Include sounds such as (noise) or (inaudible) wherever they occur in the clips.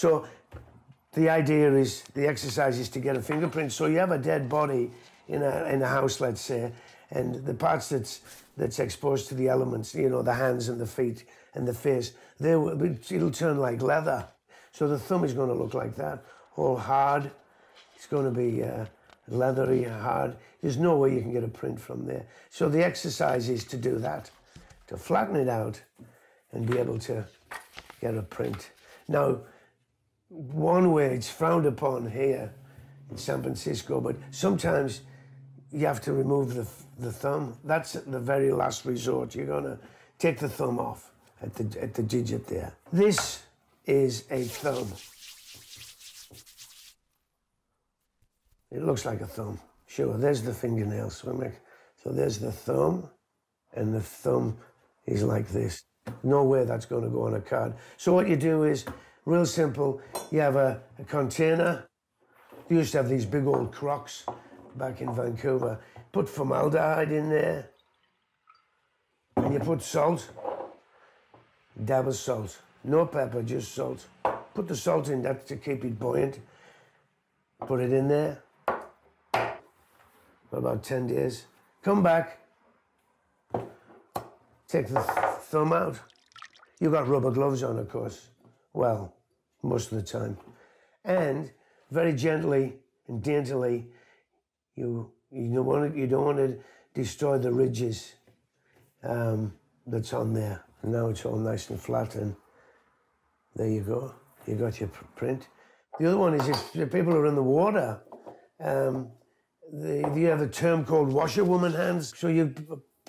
So the idea is the exercise is to get a fingerprint. So you have a dead body in a in a house, let's say, and the parts that's that's exposed to the elements, you know, the hands and the feet and the face, they will, it'll turn like leather. So the thumb is going to look like that, all hard. It's going to be uh, leathery, and hard. There's no way you can get a print from there. So the exercise is to do that, to flatten it out and be able to get a print. Now, one way it's frowned upon here in San Francisco, but sometimes you have to remove the, the thumb. That's the very last resort. You're going to take the thumb off at the, at the digit there. This is a thumb. It looks like a thumb. Sure, there's the fingernail swimmer. So there's the thumb, and the thumb is like this. No way that's going to go on a card. So what you do is Real simple. You have a, a container. They used to have these big old crocks back in Vancouver. Put formaldehyde in there. And you put salt. Dab of salt. No pepper, just salt. Put the salt in that to keep it buoyant. Put it in there for about 10 days. Come back. Take the thumb out. You got rubber gloves on, of course well most of the time. And very gently and daintily, you you don't want to, you don't want to destroy the ridges um, that's on there. And now it's all nice and flat, and there you go. You got your print. The other one is if people are in the water, um, the, you have a term called washerwoman hands. So you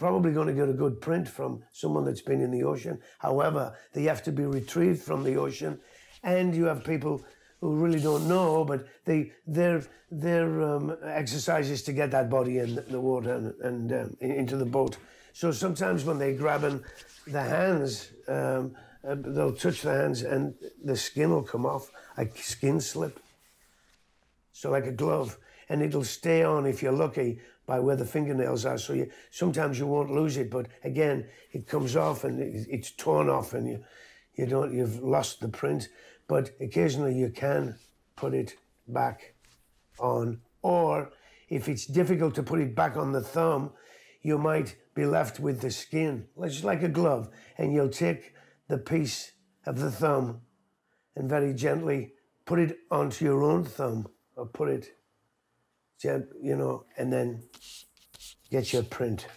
probably going to get a good print from someone that's been in the ocean. However, they have to be retrieved from the ocean, and you have people who really don't know, but they their their um, exercise is to get that body in the water and, and um, into the boat. So sometimes when they're grabbing the hands, um, uh, they'll touch the hands and the skin will come off, like skin slip. So like a glove, and it'll stay on if you're lucky by where the fingernails are. So you, sometimes you won't lose it, but again, it comes off and it's torn off, and you you don't you've lost the print. But occasionally you can put it back on, or if it's difficult to put it back on the thumb, you might be left with the skin, just like a glove, and you'll take the piece of the thumb and very gently put it onto your own thumb or put it you know, and then get your print.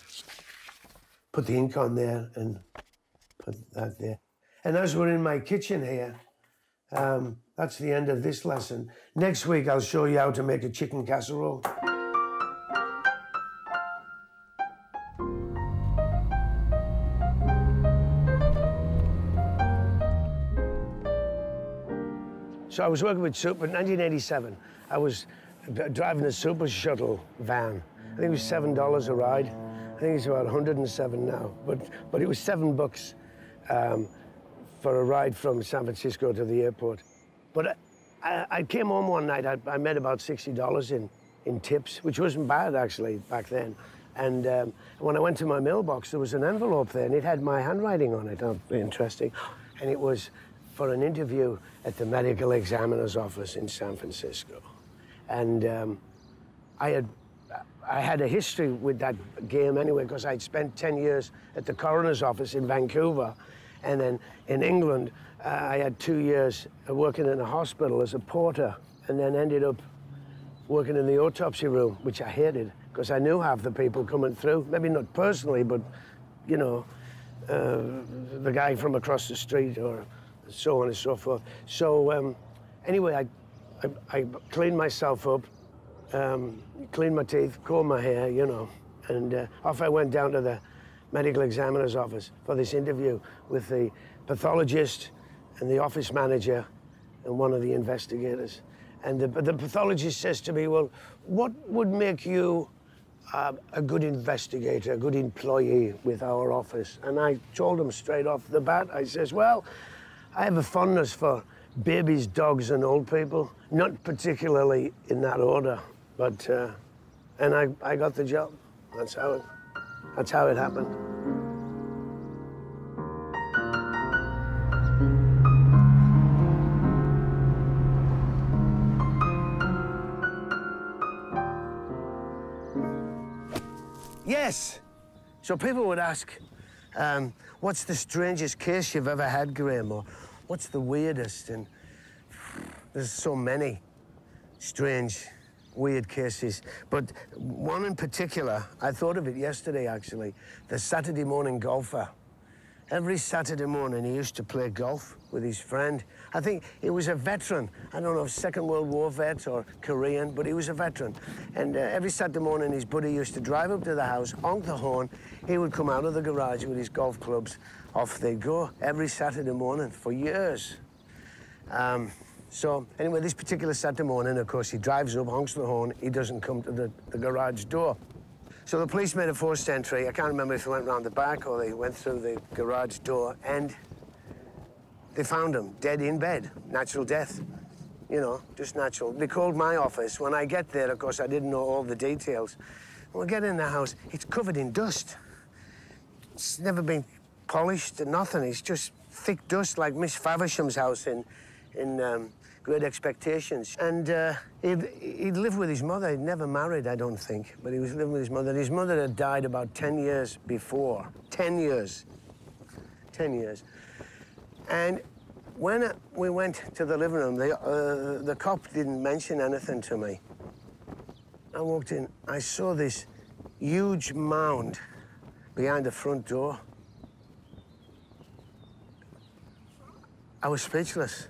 Put the ink on there and put that there. And as we're in my kitchen here, um, that's the end of this lesson. Next week, I'll show you how to make a chicken casserole. So I was working with Soup in 1987. I was driving a super shuttle van. I think it was seven dollars a ride. I think it's about 107 now, but but it was seven bucks um, for a ride from San Francisco to the airport. But I, I came home one night. I, I made about sixty dollars in in tips, which wasn't bad actually back then. And um, when I went to my mailbox, there was an envelope there, and it had my handwriting on it. Oh, interesting. And it was for an interview at the medical examiner's office in San Francisco. And um, I had I had a history with that game anyway because I'd spent 10 years at the coroner's office in Vancouver. And then in England, uh, I had two years working in a hospital as a porter and then ended up working in the autopsy room, which I hated because I knew half the people coming through. Maybe not personally, but, you know, uh, the guy from across the street or so on and so forth. So um, anyway, I I, I cleaned myself up um, cleaned my teeth, combed my hair, you know, and uh, off I went down to the medical examiner's office for this interview with the pathologist and the office manager and one of the investigators. And the, the pathologist says to me, well, what would make you uh, a good investigator, a good employee with our office? And I told him straight off the bat, I says, well, I have a fondness for babies, dogs, and old people. Not particularly in that order, but, uh, and I, I got the job. That's how it, that's how it happened. Yes. So people would ask, um, what's the strangest case you've ever had, Graham? Or what's the weirdest? And there's so many strange, weird cases. But one in particular, I thought of it yesterday, actually. The Saturday morning golfer. Every Saturday morning, he used to play golf with his friend. I think he was a veteran. I don't know if Second World War vet or Korean, but he was a veteran. And uh, every Saturday morning, his buddy used to drive up to the house, honk the horn. He would come out of the garage with his golf clubs. Off they'd go every Saturday morning for years. Um, so anyway, this particular Saturday morning, of course, he drives up, honks the horn. He doesn't come to the, the garage door. So the police made a forced entry. I can't remember if they went round the back or they went through the garage door, and they found him dead in bed, natural death. You know, just natural. They called my office. When I get there, of course, I didn't know all the details. When we get in the house, it's covered in dust. It's never been polished, nothing. It's just thick dust like Miss Havisham's house in, in um, Great Expectations. And uh, he'd, he'd lived with his mother. He'd never married, I don't think, but he was living with his mother. His mother had died about 10 years before. 10 years. 10 years. And when we went to the living room, the, uh, the cop didn't mention anything to me. I walked in, I saw this huge mound behind the front door. I was speechless.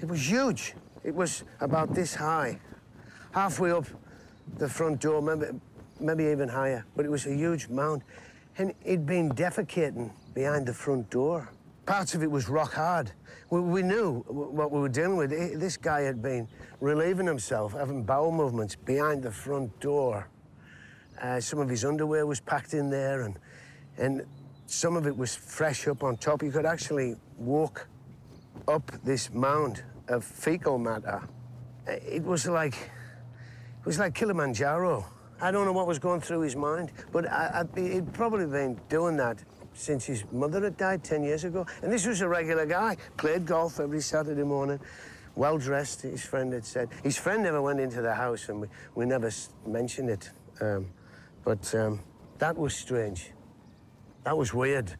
It was huge. It was about this high, halfway up the front door, maybe, maybe even higher, but it was a huge mound. And it'd been defecating behind the front door. Parts of it was rock hard. We, we knew what we were dealing with. This guy had been relieving himself, having bowel movements behind the front door. Uh, some of his underwear was packed in there, and, and some of it was fresh up on top. You could actually walk up this mound of fecal matter. It was like, it was like Kilimanjaro. I don't know what was going through his mind, but I, I, he'd probably been doing that since his mother had died 10 years ago. And this was a regular guy, played golf every Saturday morning, well dressed, his friend had said. His friend never went into the house and we, we never mentioned it. Um, but um, that was strange. That was weird.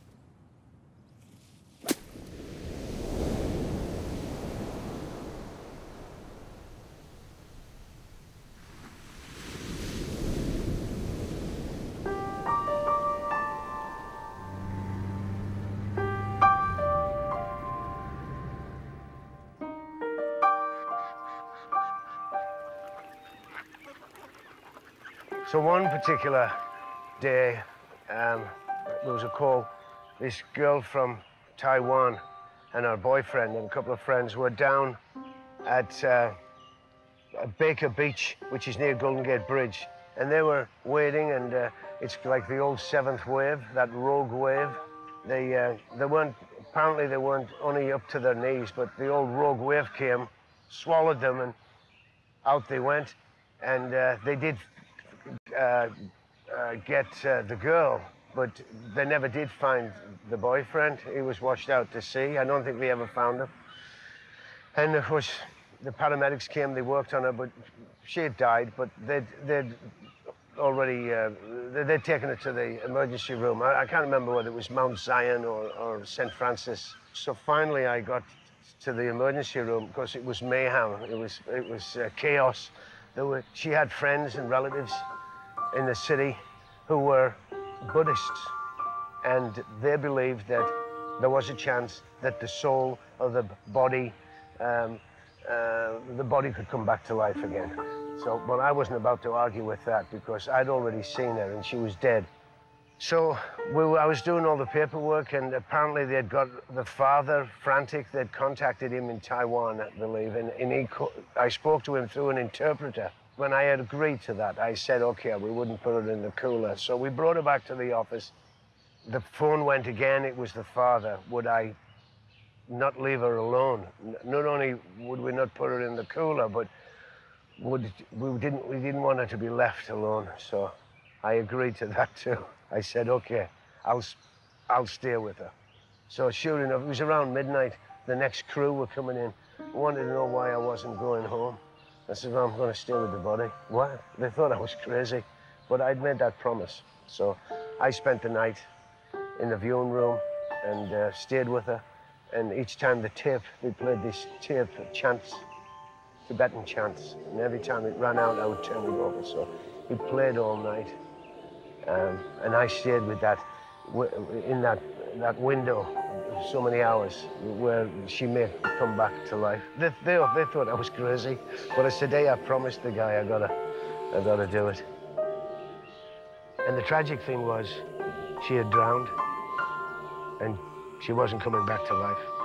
Particular day, um, there was a call. This girl from Taiwan and her boyfriend and a couple of friends were down at uh, Baker Beach, which is near Golden Gate Bridge. And they were waiting, and uh, it's like the old seventh wave, that rogue wave. They, uh, they weren't, apparently they weren't only up to their knees, but the old rogue wave came, swallowed them, and out they went. And uh, they did uh, uh, get uh, the girl, but they never did find the boyfriend. He was washed out to sea. I don't think they ever found him. And of course, the paramedics came, they worked on her, but she had died, but they'd, they'd already, uh, they'd taken her to the emergency room. I, I, can't remember whether it was Mount Zion or, or St. Francis. So finally I got to the emergency room because it was mayhem. It was, it was uh, chaos. There were, she had friends and relatives in the city who were Buddhists, and they believed that there was a chance that the soul of the body, um, uh, the body could come back to life again. So, but I wasn't about to argue with that because I'd already seen her and she was dead. So we, I was doing all the paperwork, and apparently they'd got the father frantic. They'd contacted him in Taiwan, I believe, and, and he, I spoke to him through an interpreter. When I had agreed to that, I said, okay, we wouldn't put it in the cooler. So we brought her back to the office. The phone went again. It was the father. Would I not leave her alone? Not only would we not put her in the cooler, but would, we didn't we didn't want her to be left alone. So I agreed to that too. I said, okay, I'll, I'll stay with her. So sure enough, it was around midnight. The next crew were coming in. Wanted to know why I wasn't going home. I said, well, I'm going to stay with the body. What? They thought I was crazy, but I'd made that promise. So I spent the night in the viewing room and uh, stayed with her. And each time the tape, they played this tape, chants, Tibetan chants. And every time it ran out, I would turn it over. So he played all night. Um, and I stayed with that, in that, that window so many hours where she may come back to life. They, they, they thought I was crazy, but it's today I promised the guy I gotta, I gotta do it. And the tragic thing was, she had drowned, and she wasn't coming back to life.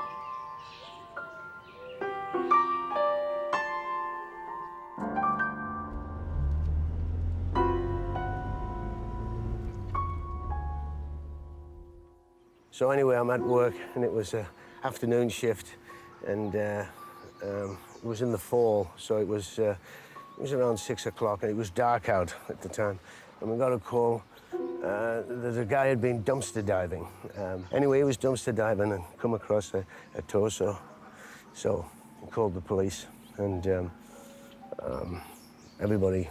So anyway, I'm at work, and it was an afternoon shift, and uh, um, it was in the fall, so it was uh, it was around six o'clock, and it was dark out at the time. And we got a call uh, a guy had been dumpster diving. Um, anyway, he was dumpster diving and come across a, a torso, so he called the police, and um, um, everybody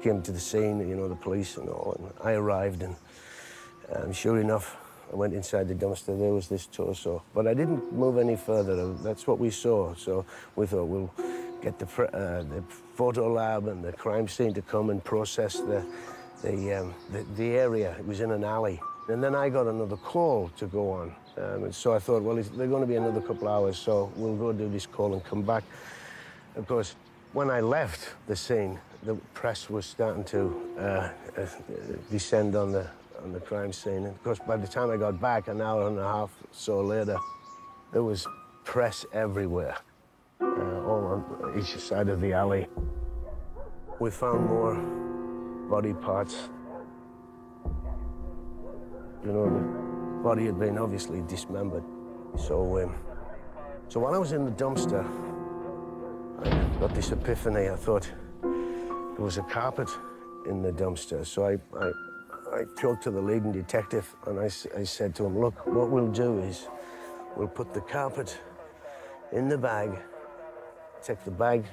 came to the scene, you know, the police and all, and I arrived, and um, sure enough, I went inside the dumpster, there was this torso. But I didn't move any further. That's what we saw. So we thought we'll get the, uh, the photo lab and the crime scene to come and process the, the, um, the, the, area. It was in an alley. And then I got another call to go on. Um, and so I thought, well, they're going to be another couple hours, so we'll go do this call and come back. Of course, when I left the scene, the press was starting to uh, uh, descend on the on the crime scene. And of course, by the time I got back, an hour and a half so later, there was press everywhere, uh, all on each side of the alley. We found more body parts. You know, the body had been obviously dismembered. So, um, so while I was in the dumpster, I got this epiphany. I thought there was a carpet in the dumpster. So I, I I talked to the leading detective and I, I said to him, look, what we'll do is we'll put the carpet in the bag, take the bag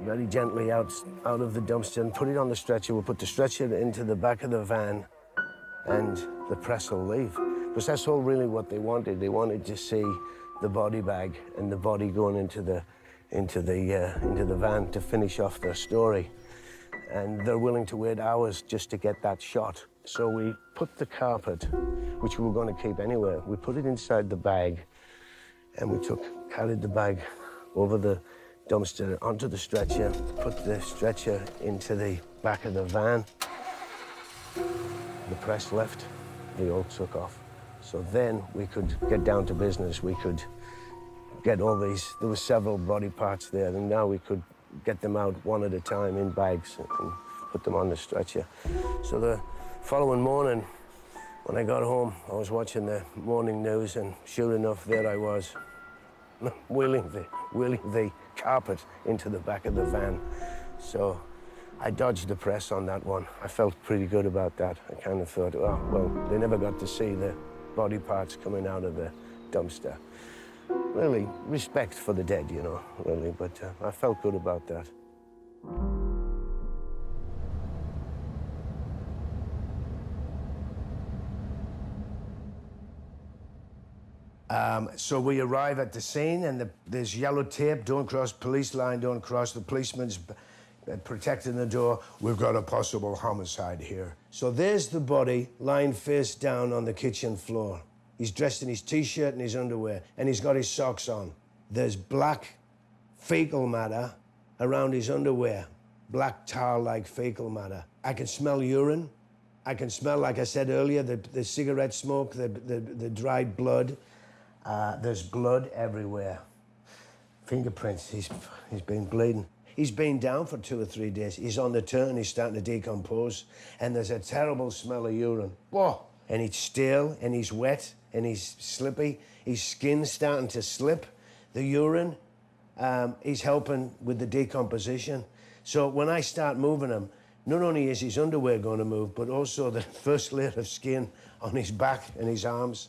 very gently out, out of the dumpster and put it on the stretcher. We'll put the stretcher into the back of the van and the press will leave. Because that's all really what they wanted. They wanted to see the body bag and the body going into the, into the, uh, into the van to finish off their story and they're willing to wait hours just to get that shot. So we put the carpet, which we were going to keep anyway, we put it inside the bag, and we took, carried the bag over the dumpster onto the stretcher, put the stretcher into the back of the van. The press left, they all took off. So then we could get down to business. We could get all these, there were several body parts there, and now we could get them out one at a time in bags and put them on the stretcher. So the following morning, when I got home, I was watching the morning news, and sure enough, there I was, (laughs) wheeling the, wheeling the carpet into the back of the van. So I dodged the press on that one. I felt pretty good about that. I kind of thought, oh, well, they never got to see the body parts coming out of the dumpster really respect for the dead, you know, really. But uh, I felt good about that. Um, so we arrive at the scene, and the, there's yellow tape. Don't cross police line. Don't cross. The policeman's protecting the door. We've got a possible homicide here. So there's the body lying face down on the kitchen floor. He's dressed in his t-shirt and his underwear, and he's got his socks on. There's black fecal matter around his underwear, black tar-like fecal matter. I can smell urine. I can smell, like I said earlier, the, the cigarette smoke, the, the, the dried blood. Uh, there's blood everywhere. Fingerprints, he's, he's been bleeding. He's been down for two or three days. He's on the turn, he's starting to decompose, and there's a terrible smell of urine. Whoa! And he's stale, and he's wet, and he's slippy. His skin's starting to slip. The urine, um, he's helping with the decomposition. So when I start moving him, not only is his underwear going to move, but also the (laughs) first layer of skin on his back and his arms.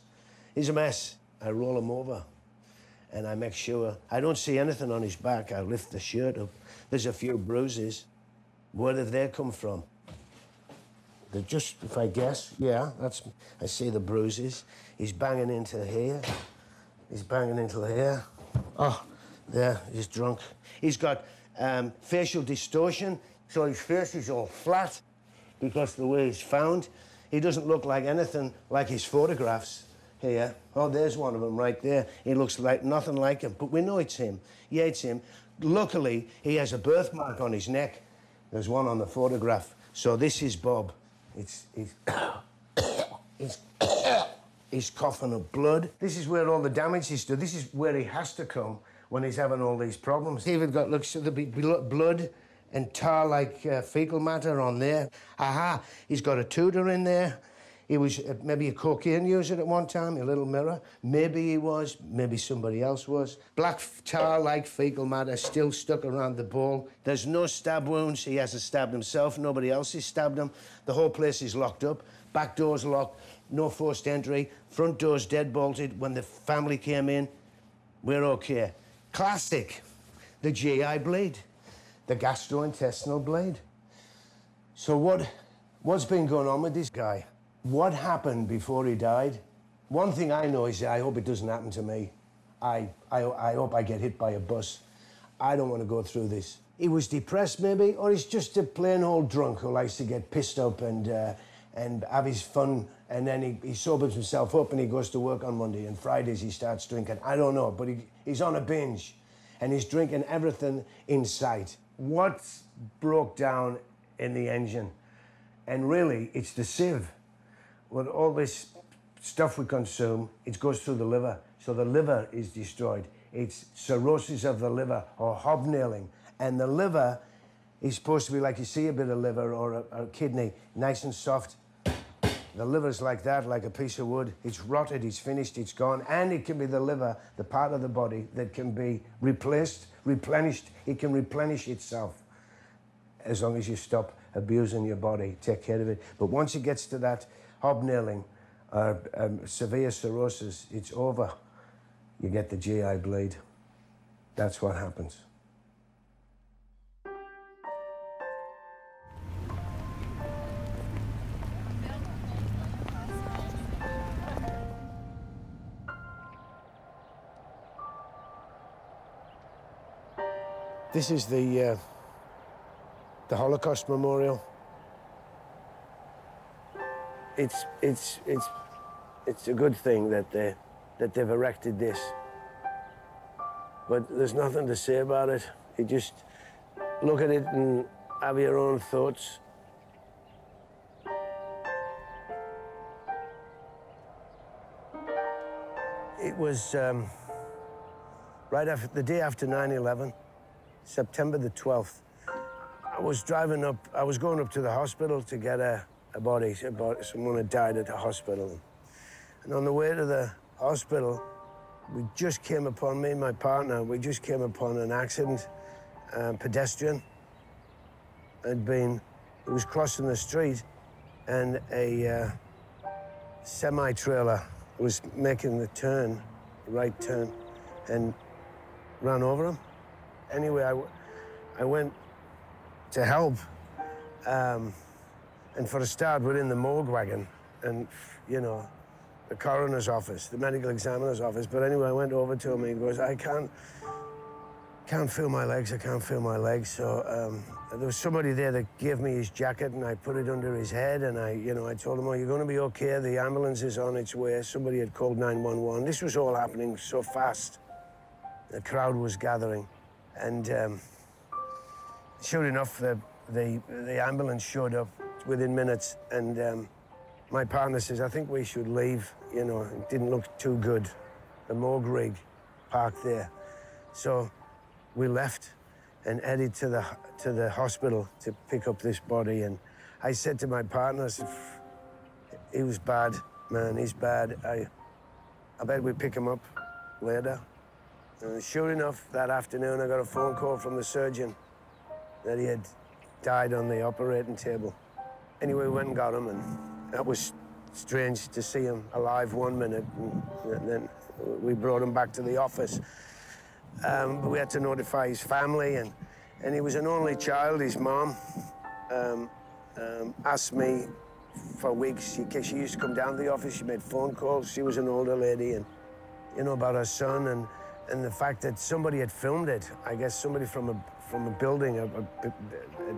He's a mess. I roll him over and I make sure I don't see anything on his back. I lift the shirt up. There's a few bruises. Where did they come from? They're just, if I guess, yeah, that's, I see the bruises. He's banging into here. He's banging into here. Oh, there, he's drunk. He's got um, facial distortion, so his face is all flat because the way he's found. He doesn't look like anything like his photographs here. Oh, there's one of them right there. He looks like nothing like him, but we know it's him. Yeah, it's him. Luckily, he has a birthmark on his neck. There's one on the photograph. So this is Bob. It's, he's, he's, he's coughing up blood. This is where all the damage is done. This is where he has to come when he's having all these problems. He even got, looks so there'll be blood and tar like uh, fecal matter on there. Aha, he's got a tutor in there. He was uh, maybe a cocaine user at one time, a little mirror. Maybe he was, maybe somebody else was. Black tar like fecal matter still stuck around the ball. There's no stab wounds. He hasn't stabbed himself. Nobody else has stabbed him. The whole place is locked up. Back door's locked. No forced entry. Front door's dead bolted. When the family came in, we're okay. Classic. The GI bleed. The gastrointestinal bleed. So what, what's been going on with this guy? What happened before he died? One thing I know is I hope it doesn't happen to me. I, I, I hope I get hit by a bus. I don't want to go through this. He was depressed, maybe, or he's just a plain old drunk who likes to get pissed up and, uh, and have his fun, and then he, he sobers himself up and he goes to work on Monday, and Fridays he starts drinking. I don't know, but he, he's on a binge, and he's drinking everything in sight. What broke down in the engine? And really, it's the sieve with all this stuff we consume, it goes through the liver. So the liver is destroyed. It's cirrhosis of the liver or hobnailing. And the liver is supposed to be like you see a bit of liver or a, a kidney, nice and soft. The liver's like that, like a piece of wood. It's rotted, it's finished, it's gone. And it can be the liver, the part of the body that can be replaced, replenished. It can replenish itself as long as you stop abusing your body, take care of it. But once it gets to that, hobnailing or um, severe cirrhosis, it's over. You get the GI bleed. That's what happens. This is the uh, the Holocaust Memorial it's it's it's it's a good thing that they that they've erected this. But there's nothing to say about it. You just look at it and have your own thoughts. It was um, right after the day after 9/11, September the 12th. I was driving up. I was going up to the hospital to get a a body, someone had died at the hospital. And on the way to the hospital, we just came upon, me and my partner, we just came upon an accident. A pedestrian had been, he was crossing the street and a uh, semi-trailer was making the turn, right turn, and ran over him. Anyway, I, I went to help. Um, and for a start, we're in the morgue wagon and, you know, the coroner's office, the medical examiner's office. But anyway, I went over to him and he goes, I can't, can't feel my legs, I can't feel my legs. So um, there was somebody there that gave me his jacket and I put it under his head and I, you know, I told him, oh, you're gonna be okay. The ambulance is on its way. Somebody had called 911. This was all happening so fast. The crowd was gathering and um, sure enough, the, the, the ambulance showed up within minutes, and um, my partner says, I think we should leave. You know, it didn't look too good. The morgue rig parked there. So we left and headed to the, to the hospital to pick up this body. And I said to my partner, I said, he was bad, man, he's bad. I, I bet we pick him up later. And sure enough, that afternoon, I got a phone call from the surgeon that he had died on the operating table. Anyway, we went and got him, and that was strange to see him alive one minute, and, then we brought him back to the office. Um, we had to notify his family, and, and he was an only child. His mom um, um, asked me for weeks. She, she used to come down to the office. She made phone calls. She was an older lady, and you know about her son and and the fact that somebody had filmed it. I guess somebody from a from a building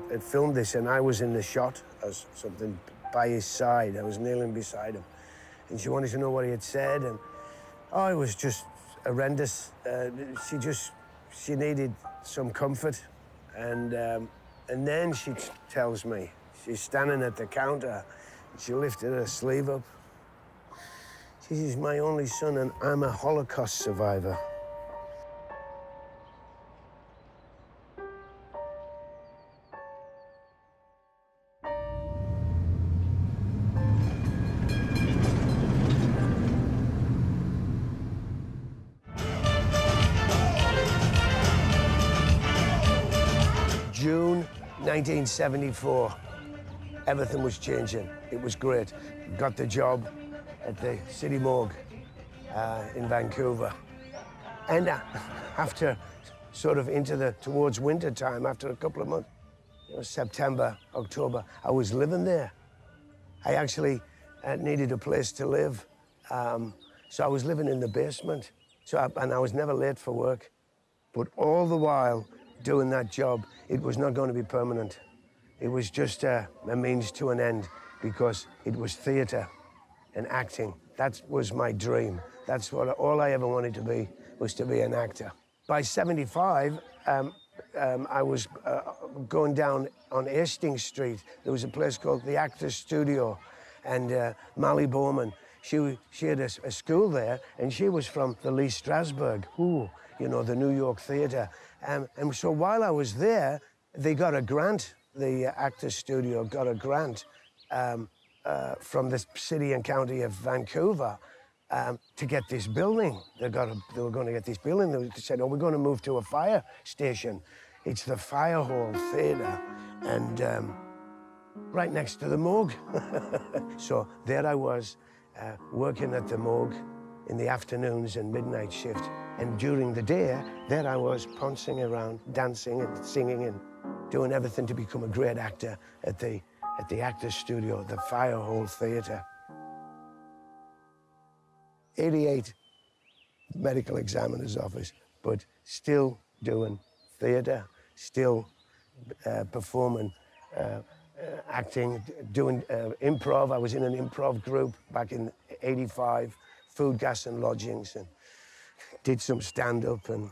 had filmed this, and I was in the shot as something by his side. I was kneeling beside him, and she wanted to know what he had said, and oh, it was just horrendous. Uh, she just she needed some comfort, and um, and then she tells me she's standing at the counter. She lifted her sleeve up. She says, "My only son, and I'm a Holocaust survivor." 1974. Everything was changing. It was great. Got the job at the City Morgue uh, in Vancouver. And uh, (laughs) after sort of into the, towards winter time, after a couple of months, you know, September, October, I was living there. I actually uh, needed a place to live. Um, so I was living in the basement. So I, and I was never late for work. But all the while, doing that job, it was not going to be permanent. It was just a, a means to an end because it was theatre and acting. That was my dream. That's what all I ever wanted to be was to be an actor. By 75, um, um, I was uh, going down on Hastings Street. There was a place called the Actors Studio, and uh, Molly Bowman. She she had a, a, school there, and she was from the Lee Strasberg, ooh, you know, the New York Theatre. Um, and so while I was there, they got a grant. The Actors Studio got a grant um, uh, from the city and county of Vancouver um, to get this building. They got a, they were going to get this building. They said, "Oh, we're going to move to a fire station. It's the Fire Hall Theatre, and um, right next to the morgue." (laughs) so there I was, uh, working at the morgue in the afternoons and midnight shift. And during the day, there I was prancing around, dancing and singing and doing everything to become a great actor at the, at the Actors Studio, the Fire Hall Theatre. 88 medical examiner's office, but still doing theatre, still uh, performing, uh, uh, acting, doing uh, improv. I was in an improv group back in 85, food, gas and lodgings. And did some stand up and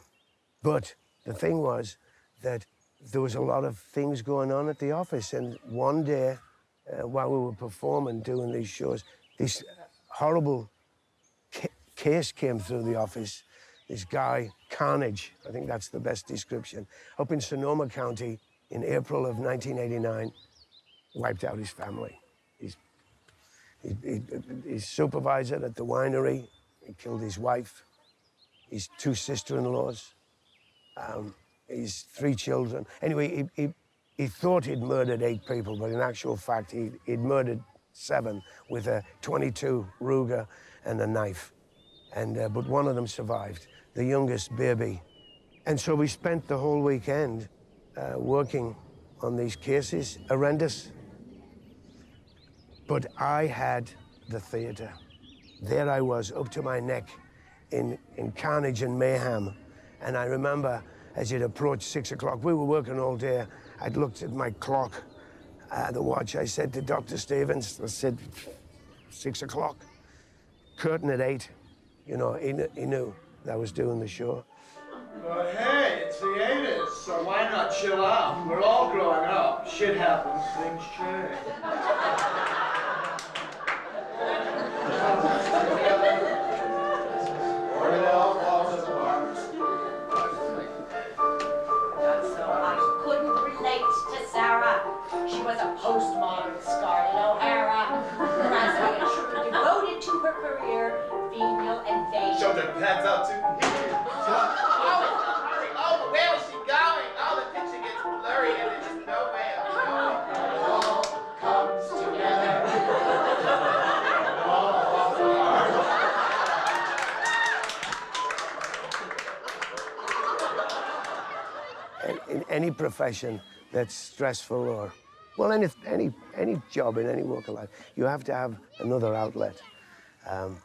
but the thing was that there was a lot of things going on at the office and one day uh, while we were performing doing these shows this horrible ca case came through the office this guy carnage i think that's the best description up in sonoma county in april of 1989 wiped out his family his, his, his supervisor at the winery he killed his wife his two sister-in-laws, um, his three children. Anyway, he, he, he, thought he'd murdered eight people, but in actual fact, he, he'd murdered seven with a 22 Ruger and a knife. And, uh, but one of them survived, the youngest baby. And so we spent the whole weekend uh, working on these cases, horrendous. But I had the theater. There I was, up to my neck in, in carnage and mayhem. And I remember as it approached six o'clock, we were working all day. I'd looked at my clock, uh, the watch. I said to Dr. Stevens, I said, six o'clock, curtain at eight. You know, he, he knew that I was doing the show. But hey, it's the 80s, so why not chill out? We're all growing up. Shit happens, things change. Her career, female invasion. Showed their pads out too. Oh, oh, oh where she going? Oh, the picture gets blurry and there's just no way of knowing. It all comes together. in, in any profession that's stressful or well any any any job in any walk of life you have to have another outlet um,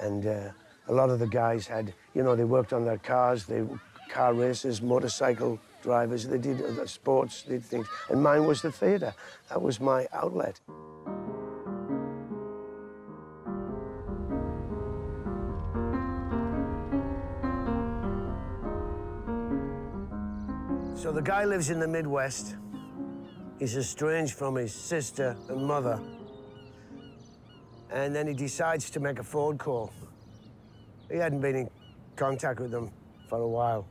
and uh, a lot of the guys had you know they worked on their cars they car racers motorcycle drivers they did sports did things and mine was the theater that was my outlet So the guy lives in the Midwest. He's estranged from his sister and mother. And then he decides to make a phone call. He hadn't been in contact with them for a while,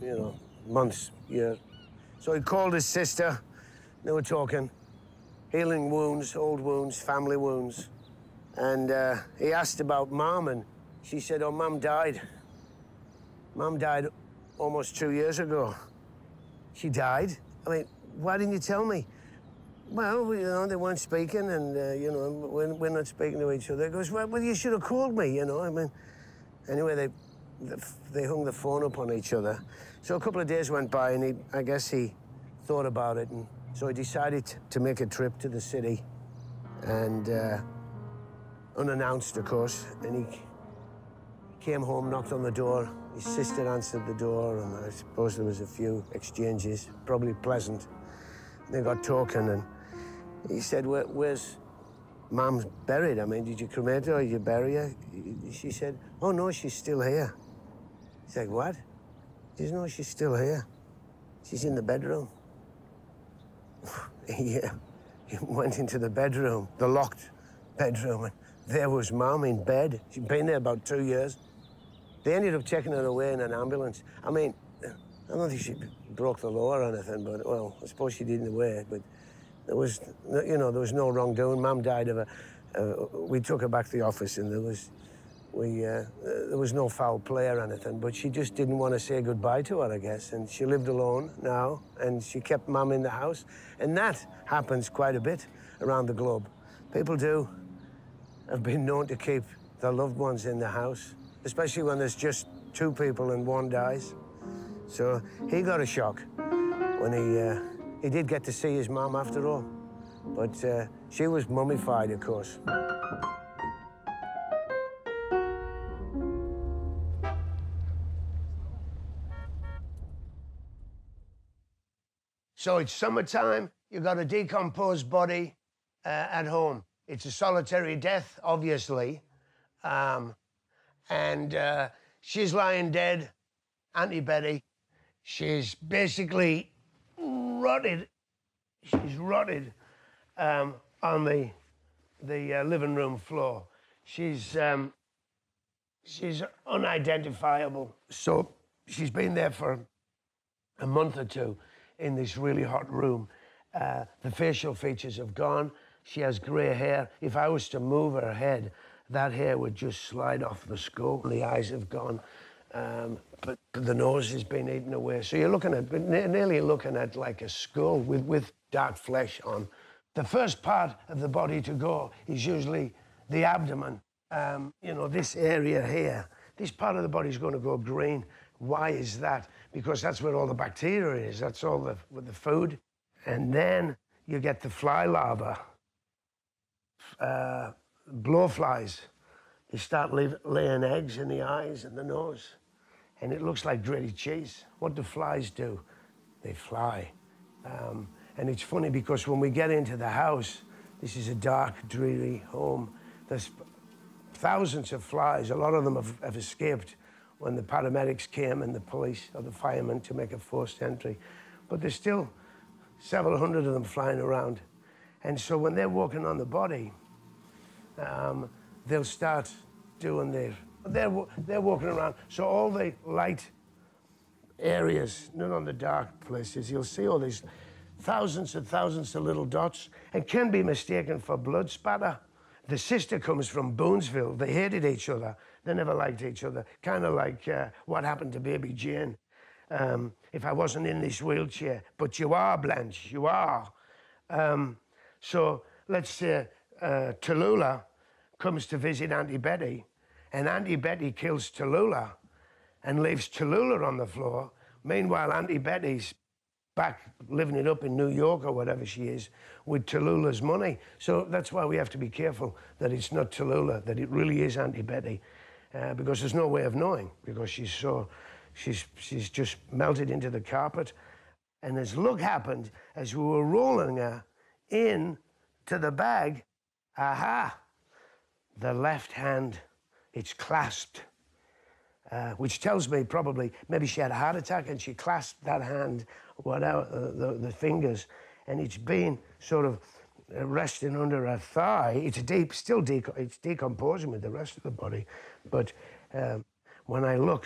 you know, months, years. So he called his sister. They were talking, healing wounds, old wounds, family wounds. And uh, he asked about mom, and she said, Oh, mom died. Mom died almost two years ago. She died. I mean, why didn't you tell me? Well, you know, they weren't speaking, and, uh, you know, we're, we're not speaking to each other. He goes, well, well, you should have called me, you know. I mean, anyway, they, they hung the phone up on each other. So a couple of days went by, and he, I guess he thought about it, and so he decided to make a trip to the city, and uh, unannounced, of course, and he came home, knocked on the door. His sister answered the door, and I suppose there was a few exchanges, probably pleasant. They got talking, and he said, Where, "Where's Mom buried? I mean, did you cremate her or did you bury her?" She said, "Oh no, she's still here." He's like, "What?" She says, "No, she's still here. She's in the bedroom." (laughs) yeah, he went into the bedroom, the locked bedroom, and there was Mom in bed. She'd been there about two years. They ended up taking her away in an ambulance. I mean, I don't think she broke the law or anything, but, well, I suppose she did in a way, but there was, you know, there was no wrongdoing. Mum died of a, uh, we took her back to the office and there was, we, uh, there was no foul play or anything, but she just didn't want to say goodbye to her, I guess, and she lived alone now, and she kept Mum in the house, and that happens quite a bit around the globe. People do have been known to keep their loved ones in the house, especially when there's just two people and one dies. So he got a shock when he, uh, he did get to see his mom after all. But uh, she was mummified, of course. So it's summertime, you've got a decomposed body uh, at home. It's a solitary death, obviously. Um, and uh, she's lying dead, Auntie Betty. She's basically rotted. She's rotted um, on the the uh, living room floor. She's um, she's unidentifiable. So she's been there for a month or two in this really hot room. Uh, the facial features have gone. She has grey hair. If I was to move her head, that hair would just slide off the skull. The eyes have gone, um, but the nose has been eaten away. So you're looking at, nearly looking at like a skull with, with dark flesh on. The first part of the body to go is usually the abdomen. Um, you know, this area here, this part of the body is going to go green. Why is that? Because that's where all the bacteria is. That's all the, with the food. And then you get the fly larva, uh, blowflies. They start laying eggs in the eyes and the nose. And it looks like grated cheese. What do flies do? They fly. Um, and it's funny because when we get into the house, this is a dark, dreary home. There's thousands of flies. A lot of them have, have escaped when the paramedics came and the police or the firemen to make a forced entry. But there's still several hundred of them flying around. And so when they're walking on the body, um, they'll start doing their, they're, they're walking around. So all the light areas, not on the dark places, you'll see all these thousands and thousands of little dots and can be mistaken for blood spatter. The sister comes from Boonsville. They hated each other. They never liked each other. Kind of like uh, what happened to Baby Jane. Um, if I wasn't in this wheelchair, but you are, Blanche, you are. Um, so let's say uh, Tallulah comes to visit Auntie Betty, and Auntie Betty kills Tallulah and leaves Tallulah on the floor. Meanwhile, Auntie Betty's back living it up in New York or whatever she is with Tallulah's money. So that's why we have to be careful that it's not Tallulah, that it really is Auntie Betty, uh, because there's no way of knowing because she's so, she's, she's just melted into the carpet. And as luck happened, as we were rolling her in to the bag, aha, the left hand, it's clasped. Uh, which tells me probably maybe she had a heart attack and she clasped that hand, whatever, uh, the, the fingers, and it's been sort of uh, resting under her thigh. It's deep, still deco- it's decomposing with the rest of the body. But um, when I look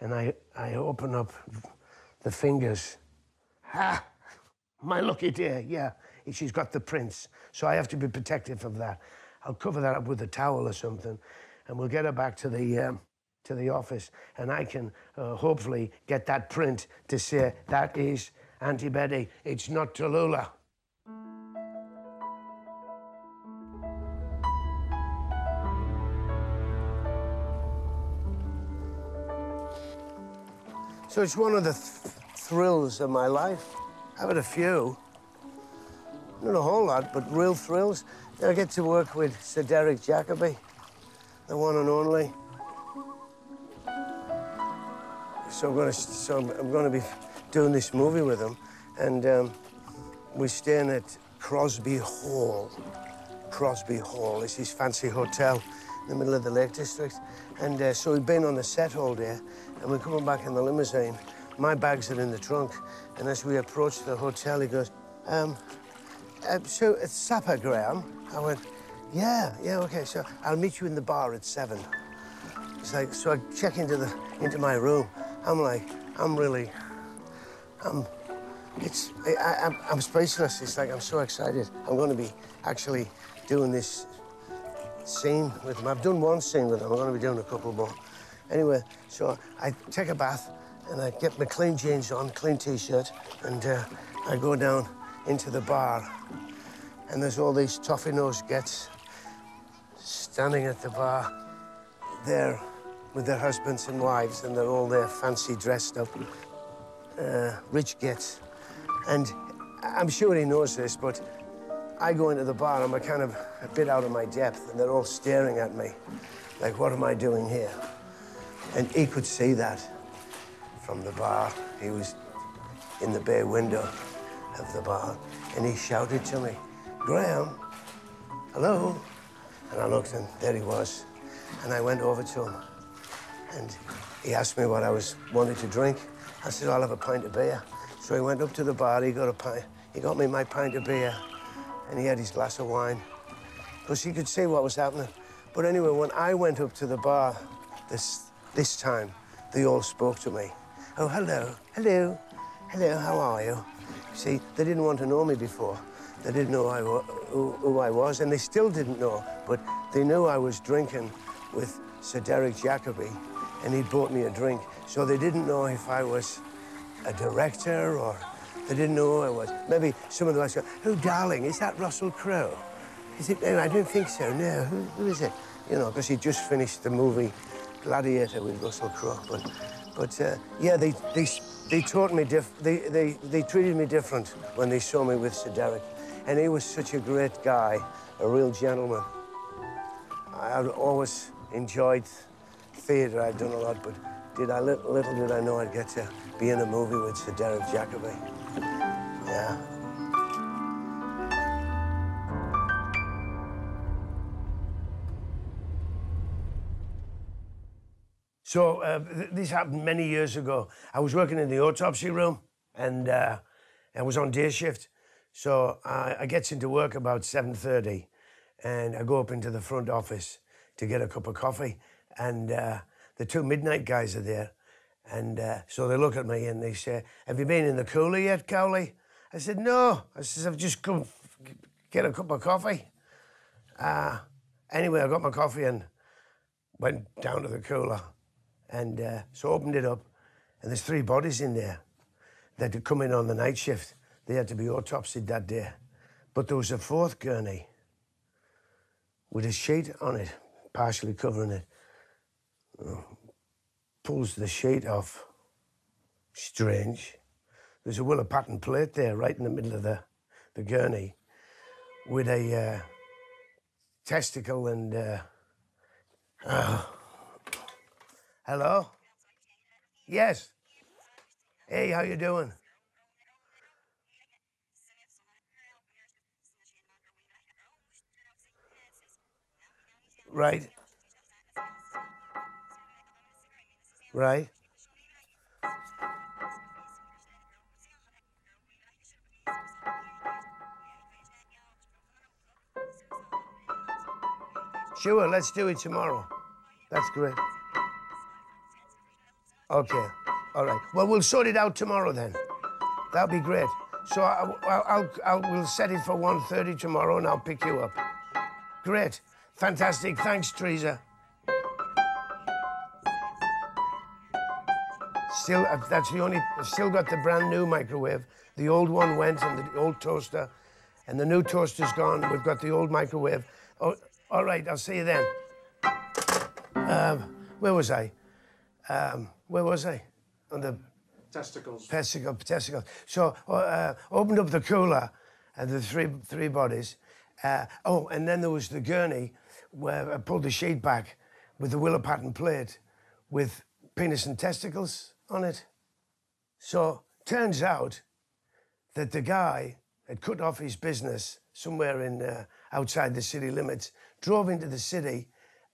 and I, I open up the fingers, ha, my lucky dear, yeah, she's got the prints. So I have to be protective of that. I'll cover that up with a towel or something, and we'll get her back to the um, to the office, and I can uh, hopefully get that print to say that is Auntie Betty. It's not Tallulah. So it's one of the th thrills of my life. I've had a few, not a whole lot, but real thrills. I get to work with Sir Derek Jacobi, the one and only. So I'm to, so I'm to be doing this movie with him, and um, we're staying at Crosby Hall. Crosby Hall is his fancy hotel in the middle of the Lake District, and uh, so we've been on the set all day, and we're coming back in the limousine. My bags are in the trunk, and as we approach the hotel, he goes, um, uh, so it's supper, Graham. I went, yeah, yeah, okay, so I'll meet you in the bar at seven. It's like, so I check into the into my room. I'm like, I'm really, I'm, it's, I, I, I'm, I'm speechless. It's like I'm so excited. I'm going to be actually doing this scene with him. I've done one scene with him. I'm going to be doing a couple more. Anyway, so I take a bath and I get my clean jeans on, clean t-shirt, and uh, I go down into the bar. And there's all these toffee nose gets standing at the bar. They're with their husbands and wives, and they're all there fancy dressed up, uh, rich gets. And I'm sure he knows this, but I go into the bar, I'm a kind of a bit out of my depth, and they're all staring at me, like, what am I doing here? And he could see that from the bar. He was in the bay window of the bar, and he shouted to me, Graham, hello? And I looked, and there he was. And I went over to him, and he asked me what I was wanting to drink. I said, I'll have a pint of beer. So he went up to the bar, he got a pint, he got me my pint of beer, and he had his glass of wine. Because he could see what was happening. But anyway, when I went up to the bar this, this time, they all spoke to me. Oh, hello, hello, hello, how are you? See, they didn't want to know me before. They didn't know I who, who I was, and they still didn't know, but they knew I was drinking with Sir Derek Jacobi, and he'd bought me a drink. So they didn't know if I was a director or they didn't know who I was. Maybe some of them asked, oh, darling, is that Russell Crowe? Is it? No, I don't think so, no. Who, who is it? You know, because he just finished the movie Gladiator with Russell Crowe. But, but uh, yeah, they, they, they taught me diff they, they, they treated me different when they saw me with Sir Derek. And he was such a great guy, a real gentleman. I always enjoyed theatre. I'd done a lot, but did I little, little did I know I'd get to be in a movie with Sir Derek Jacobi. Yeah. So uh, th- this happened many years ago. I was working in the autopsy room, and uh, I was on day shift. So I, I gets into work about seven thirty, and I go up into the front office to get a cup of coffee, and uh, the two midnight guys are there, and uh, so they look at me and they say, "Have you been in the cooler yet, Cowley?" I said, "No." I said, "I've just come get a cup of coffee." Uh, anyway, I got my coffee and went down to the cooler, and uh, so opened it up, and there's three bodies in there that had come in on the night shift. They had to be autopsied that day, but there was a fourth gurney with a sheet on it, partially covering it. Pulls the sheet off. Strange. There's a willow pattern plate there, right in the middle of the, the gurney, with a uh, testicle and. Uh, oh. Hello. Yes. Hey, how you doing? Right. Right. Sure, let's do it tomorrow. That's great. Okay. All right. Well, we'll sort it out tomorrow then. That'll be great. So I, I'll, I'll, I'll, we'll set it for 1.30 tomorrow and I'll pick you up. Great. Fantastic. Thanks, Teresa. Still, uh, that's the only. I've still got the brand new microwave. The old one went, and the old toaster, and the new toaster's gone. We've got the old microwave. Oh, all right. I'll see you then. Um, where was I? Um, where was I? On the Testicles. testicle, testicle. So uh, opened up the cooler, and the three three bodies. Uh, oh, and then there was the gurney where I pulled the sheet back with the willow pattern plate with penis and testicles on it. So turns out that the guy had cut off his business somewhere in uh, outside the city limits, drove into the city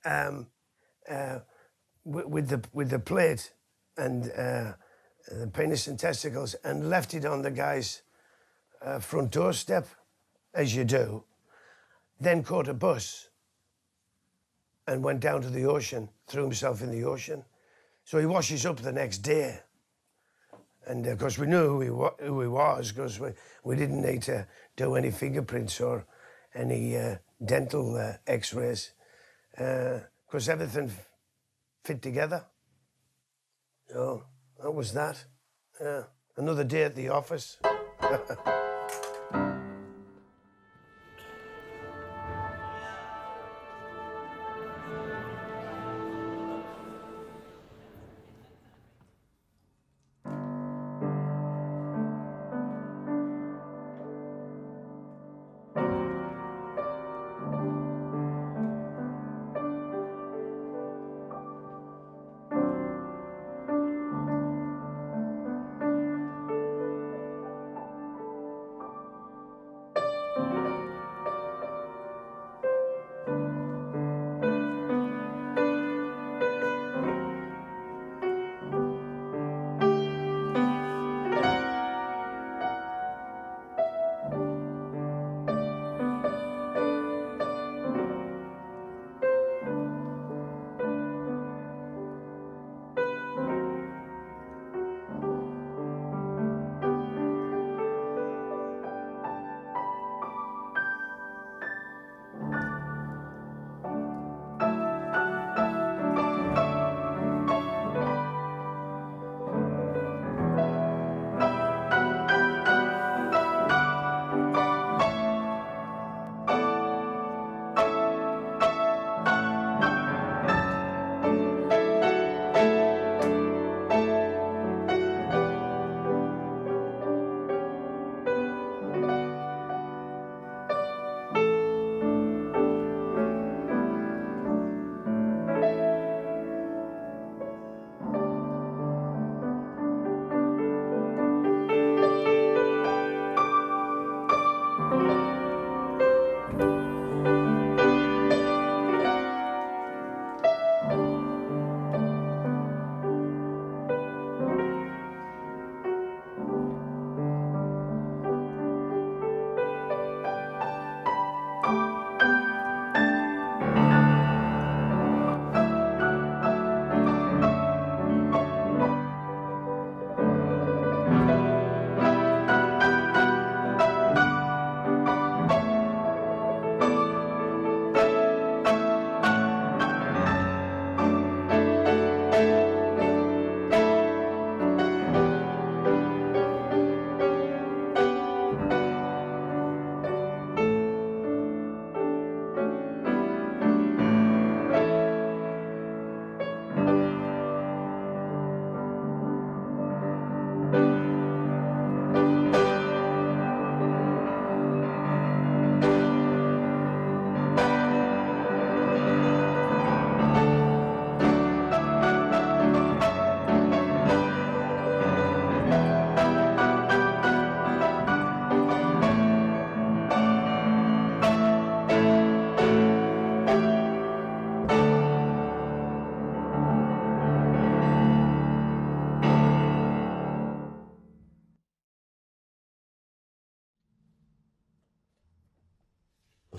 um, uh, with, with the with the plate and uh, the penis and testicles, and left it on the guy's uh, front doorstep, as you do. Then caught a bus and went down to the ocean, threw himself in the ocean. So he washes up the next day. And of course, we knew who he, wa- who he was because we, we didn't need to do any fingerprints or any uh, dental uh, x rays because everything fit together. So that was that. Yeah. Another day at the office. (laughs)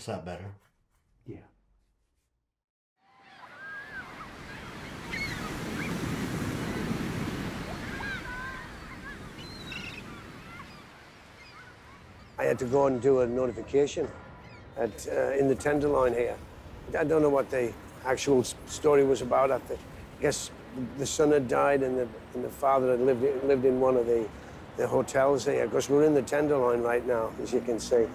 Was that better? Yeah. I had to go and do a notification at, uh, in the Tenderloin here. I don't know what the actual story was about. I thi- guess the son had died and the, and the father had lived, in- lived in one of the, the hotels here. Because we're in the Tenderloin right now, as you can see.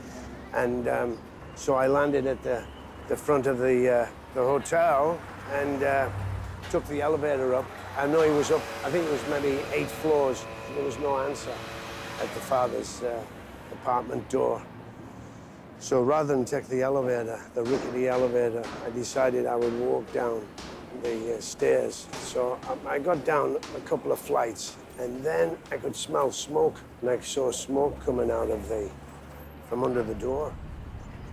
And um, so I landed at the, the front of the, uh, the hotel and uh, took the elevator up. I know he was up, I think it was maybe eight floors. There was no answer at the father's uh, apartment door. So rather than take the elevator, the rickety elevator, I decided I would walk down the uh, stairs. So I got down a couple of flights, and then I could smell smoke, and I saw smoke coming out of the, from under the door.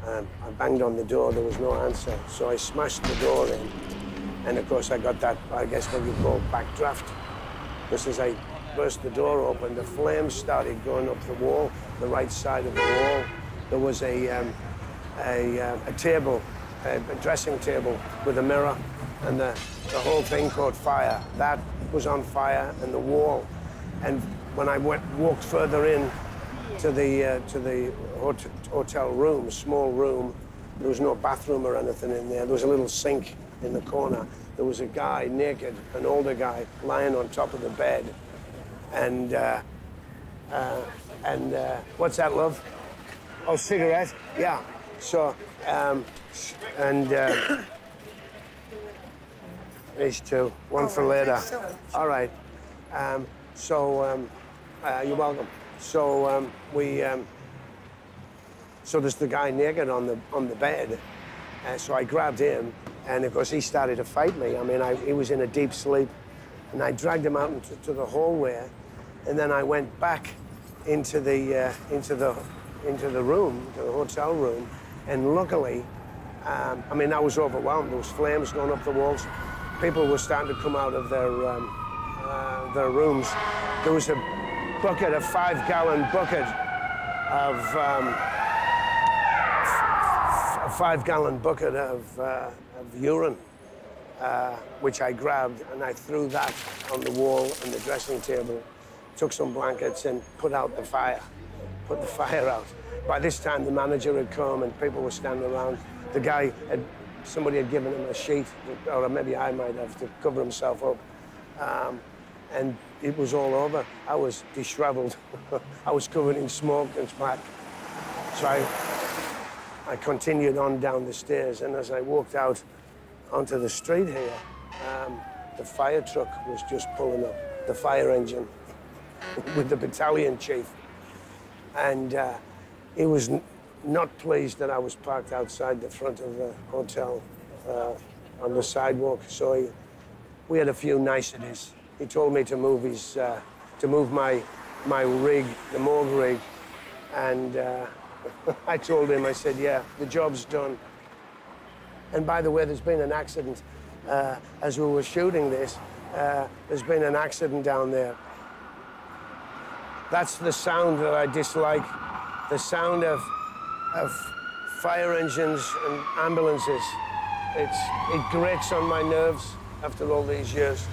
Um, I banged on the door, there was no answer. So I smashed the door in, and of course I got that, I guess what you call backdraft. Just as I burst the door open, the flames started going up the wall, the right side of the wall. There was a, um, a, uh, a table, a, a dressing table with a mirror, and the, the whole thing caught fire. That was on fire, and the wall. And when I went, walked further in to the, uh, to the hot- hotel room, small room, there was no bathroom or anything in there. There was a little sink in the corner. There was a guy naked, an older guy, lying on top of the bed. And, uh, uh, and uh, what's that, love? Oh, cigarette? Yeah. So, um, and uh, these two, one for later. All right. Um, so, um, uh, you're welcome. So um, we, um, so there's the guy naked on the on the bed. and so I grabbed him, and of course he started to fight me. I mean, I, he was in a deep sleep, and I dragged him out into to the hallway, and then I went back into the uh, into the into the room, to the hotel room, and luckily, um, I mean, I was overwhelmed. There was flames going up the walls. People were starting to come out of their um, uh, their rooms. There was a bucket, a five-gallon bucket of um, a five-gallon bucket of, uh, of urine, uh, which I grabbed and I threw that on the wall and the dressing table. Took some blankets and put out the fire. Put the fire out. By this time, the manager had come and people were standing around. The guy had somebody had given him a sheet, or maybe I might have to cover himself up. Um, and it was all over. I was disheveled. (laughs) I was covered in smoke and spat. So I, I continued on down the stairs, and as I walked out onto the street here, um, the fire truck was just pulling up, the fire engine, (laughs) with the battalion chief. And uh, he was not pleased that I was parked outside the front of the hotel uh, on the sidewalk. So he, we had a few niceties. He told me to move his, uh, to move my, my rig, the morgue rig, and uh, (laughs) I told him, I said, yeah, the job's done. And by the way, there's been an accident uh, as we were shooting this. Uh, there's been an accident down there. That's the sound that I dislike, the sound of, of fire engines and ambulances. It's, it grates on my nerves after all these years.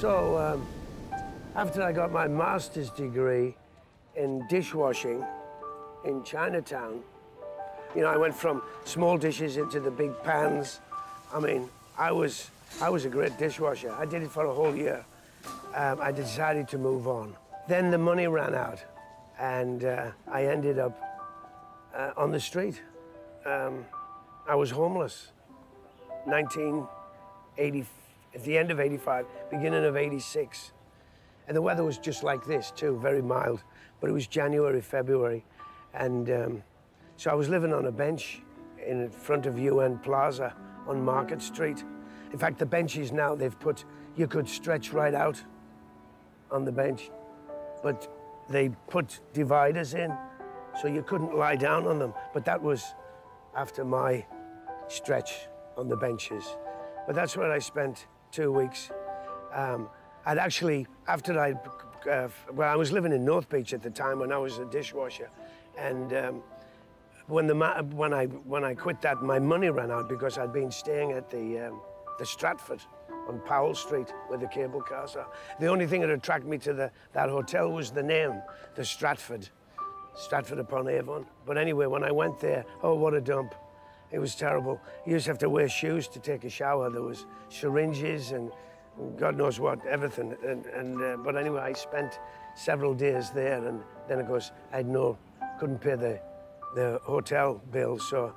So, um, after I got my master's degree in dishwashing in Chinatown, you know, I went from small dishes into the big pans. I mean, I was, I was a great dishwasher. I did it for a whole year. Um, I decided to move on. Then the money ran out, and uh, I ended up uh, on the street. Um, I was homeless. 1980, at the end of 85, beginning of 86. And the weather was just like this, too, very mild. But it was January, February. And um, so I was living on a bench in front of UN Plaza on Market Street. In fact, the benches now, they've put, you could stretch right out on the bench. But they put dividers in, so you couldn't lie down on them. But that was after my stretch on the benches. But that's where I spent two weeks. Um, I'd actually, after I, uh, well, I was living in North Beach at the time when I was a dishwasher, and um, when the when I when I quit that, my money ran out because I'd been staying at the um, the Stratford on Powell Street where the cable cars are. The only thing that attracted me to the, that hotel was the name, the Stratford, Stratford upon Avon. But anyway, when I went there, oh, what a dump. It was terrible. You used to have to wear shoes to take a shower. There was syringes and God knows what, everything. And, and uh, but anyway, I spent several days there, and then of course I had no, couldn't pay the the hotel bill, so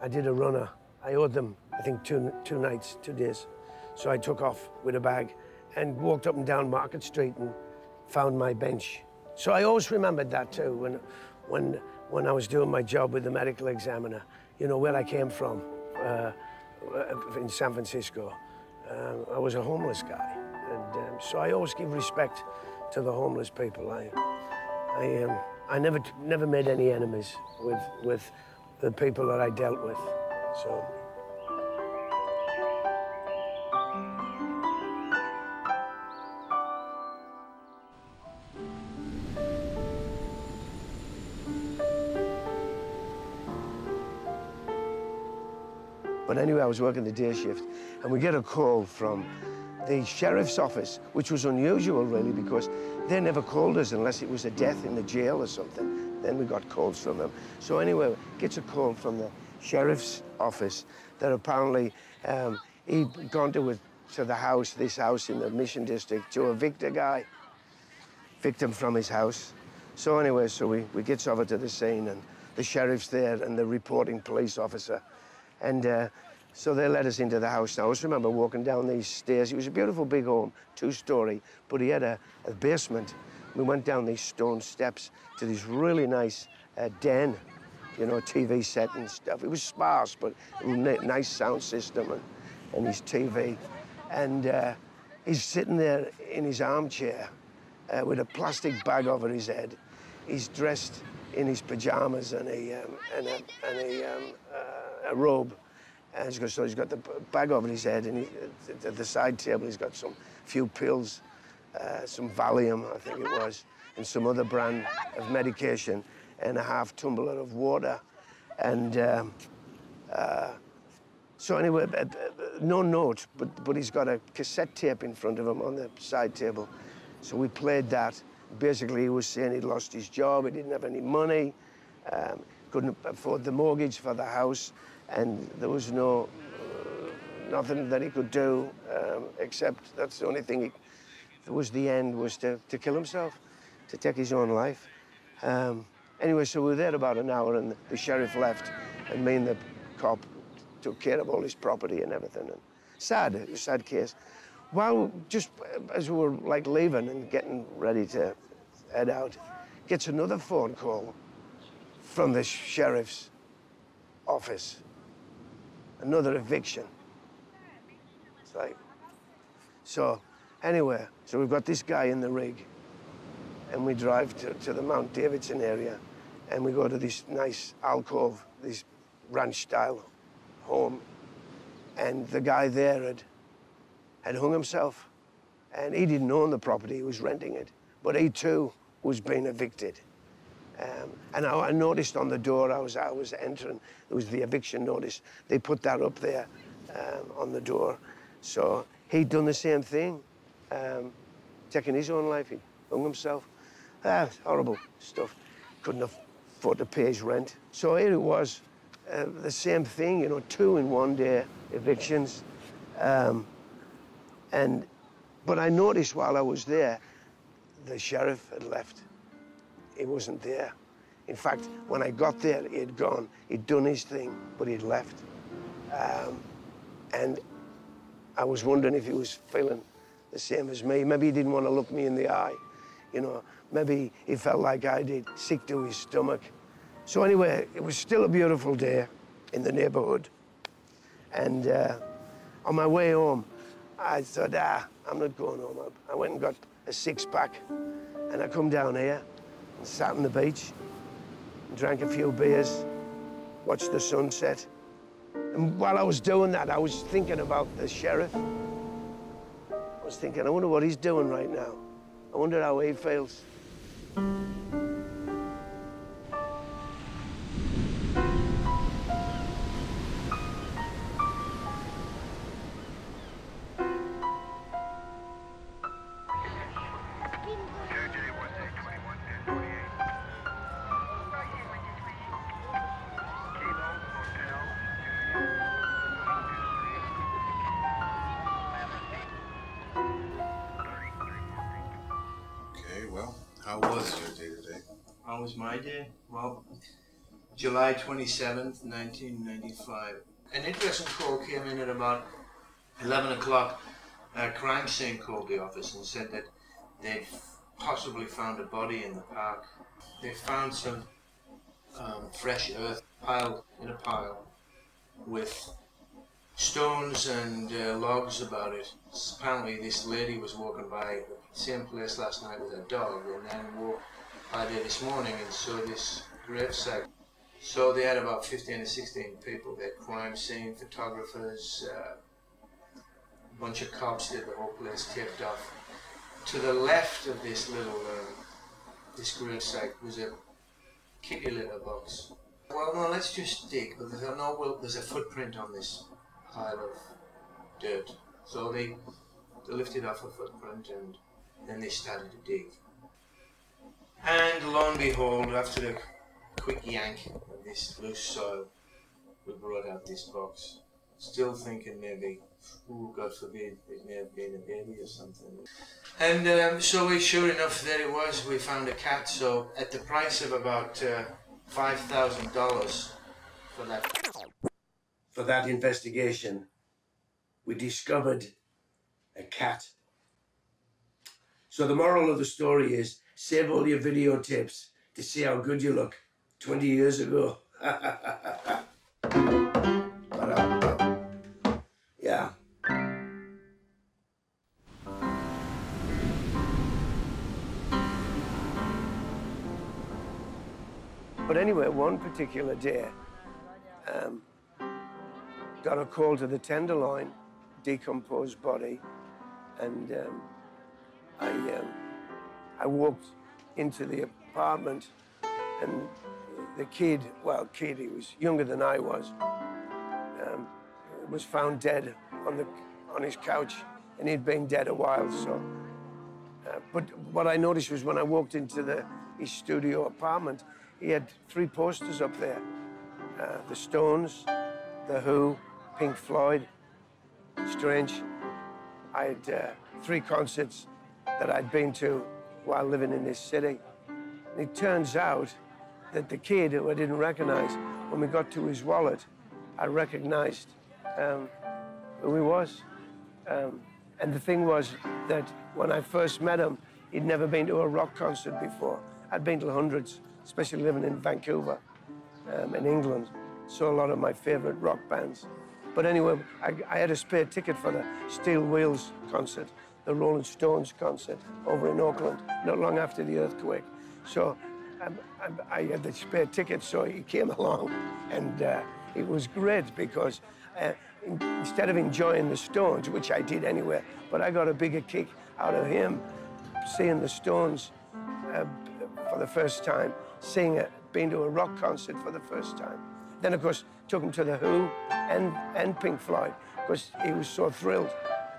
I did a runner. I owed them, I think, two two nights, two days. So I took off with a bag and walked up and down Market Street and found my bench. So I always remembered that too when when when I was doing my job with the medical examiner. You know where I came from uh, in San Francisco. Um, I was a homeless guy, and um, so I always give respect to the homeless people. I, I, um, I never, never made any enemies with with the people that I dealt with. So. Anyway, I was working the day shift, and we get a call from the sheriff's office, which was unusual, really, because they never called us unless it was a death in the jail or something. Then we got calls from them. So anyway, gets a call from the sheriff's office that apparently um, he'd gone to, a, to the house, this house in the Mission District, to evict a guy, victim from his house. So anyway, so we, we gets over to the scene, and the sheriff's there, and the reporting police officer. And uh, so they let us into the house. Now, I always remember walking down these stairs. It was a beautiful big home, two-story, but he had a, a basement. We went down these stone steps to this really nice uh, den, you know, TV set and stuff. It was sparse, but nice sound system and, and his TV. And uh, he's sitting there in his armchair uh, with a plastic bag over his head. He's dressed in his pajamas and a, um, and a, and a, um, uh, a robe. And he's got, so he's got the bag over his head, and he, at the side table he's got some few pills, uh, some Valium, I think it was, and some other brand of medication, and a half tumbler of water. And um, uh, so anyway, no note, but, but he's got a cassette tape in front of him on the side table. So we played that. Basically, he was saying he'd lost his job, he didn't have any money, um, couldn't afford the mortgage for the house, and there was no uh, nothing that he could do um, except that's the only thing he that was the end was to, to kill himself, to take his own life. Um, anyway, so we were there about an hour, and the sheriff left, and me and the cop took care of all his property and everything. And sad, sad case. While just as we were like leaving and getting ready to head out, gets another phone call from the sheriff's office. Another eviction. It's like, so anyway, so we've got this guy in the rig and we drive to, to the Mount Davidson area and we go to this nice alcove, this ranch style home. And the guy there had, had hung himself and he didn't own the property, he was renting it. But he too was being evicted. Um, and I, I, noticed on the door I was, I was entering, there was the eviction notice. They put that up there um, on the door. So he'd done the same thing, um, taking his own life. He hung himself. Ah, horrible stuff. Couldn't afford to pay his rent. So here it was, uh, the same thing, you know, two in one day evictions. Um, and, but I noticed while I was there, the sheriff had left he wasn't there. In fact, when I got there, he had gone. He'd done his thing, but he'd left. Um, and I was wondering if he was feeling the same as me. Maybe he didn't want to look me in the eye. You know, maybe he felt like I did, sick to his stomach. So anyway, it was still a beautiful day in the neighborhood. And uh, on my way home, I thought, ah, I'm not going home. I went and got a six-pack, and I come down here, sat on the beach, drank a few beers, watched the sunset. And while I was doing that, I was thinking about the sheriff. I was thinking, I wonder what he's doing right now. I wonder how he feels. July 27th, 1995. An interesting call came in at about 11 o'clock. A crime scene called the office and said that they'd possibly found a body in the park. They found some um, fresh earth piled in a pile with stones and uh, logs about it. Apparently, this lady was walking by the same place last night with her dog and then walked by there this morning and saw this gravesite. So they had about 15 or 16 people. They had crime scene photographers, uh, a bunch of cops did the whole place taped off. To the left of this little um, this site was a kitty litter box. Well, no, let's just dig. But there's no, well, there's a footprint on this pile of dirt. So they, they lifted off a footprint and then they started to dig. And lo and behold, after a quick yank of this loose soil, we brought out this box. Still thinking maybe, oh, God forbid, it may have been a baby or something. And um, so we, sure enough, there it was. We found a cat. So at the price of about uh, five thousand dollars for that For that investigation, we discovered a cat. So the moral of the story is save all your videotapes to see how good you look 20 years ago. (laughs) yeah. But anyway, one particular day, um, got a call to the tenderloin, decomposed body, and um, I, um, I walked into the apartment, and the kid, well, kid, he was younger than I was, um, was found dead on the on his couch, and he'd been dead a while. So, uh, but what I noticed was when I walked into the his studio apartment, he had three posters up there: uh, the Stones, the Who, Pink Floyd. Strange. I had uh, three concerts that I'd been to while living in this city. And it turns out that the kid who I didn't recognize, when we got to his wallet, I recognized um, who he was. Um, and the thing was that when I first met him, he'd never been to a rock concert before. I'd been to hundreds, especially living in Vancouver, um, in England. Saw a lot of my favorite rock bands. But anyway, I, I had a spare ticket for the Steel Wheels concert, the Rolling Stones concert over in Oakland, not long after the earthquake. So I, I had the spare ticket, so he came (laughs) along, and uh, it was great because uh, in- instead of enjoying the Stones, which I did anyway, but I got a bigger kick out of him seeing the Stones uh, for the first time, seeing it, being to a rock concert for the first time. Then, of course, took him to the Who and, and Pink Floyd because he was so thrilled,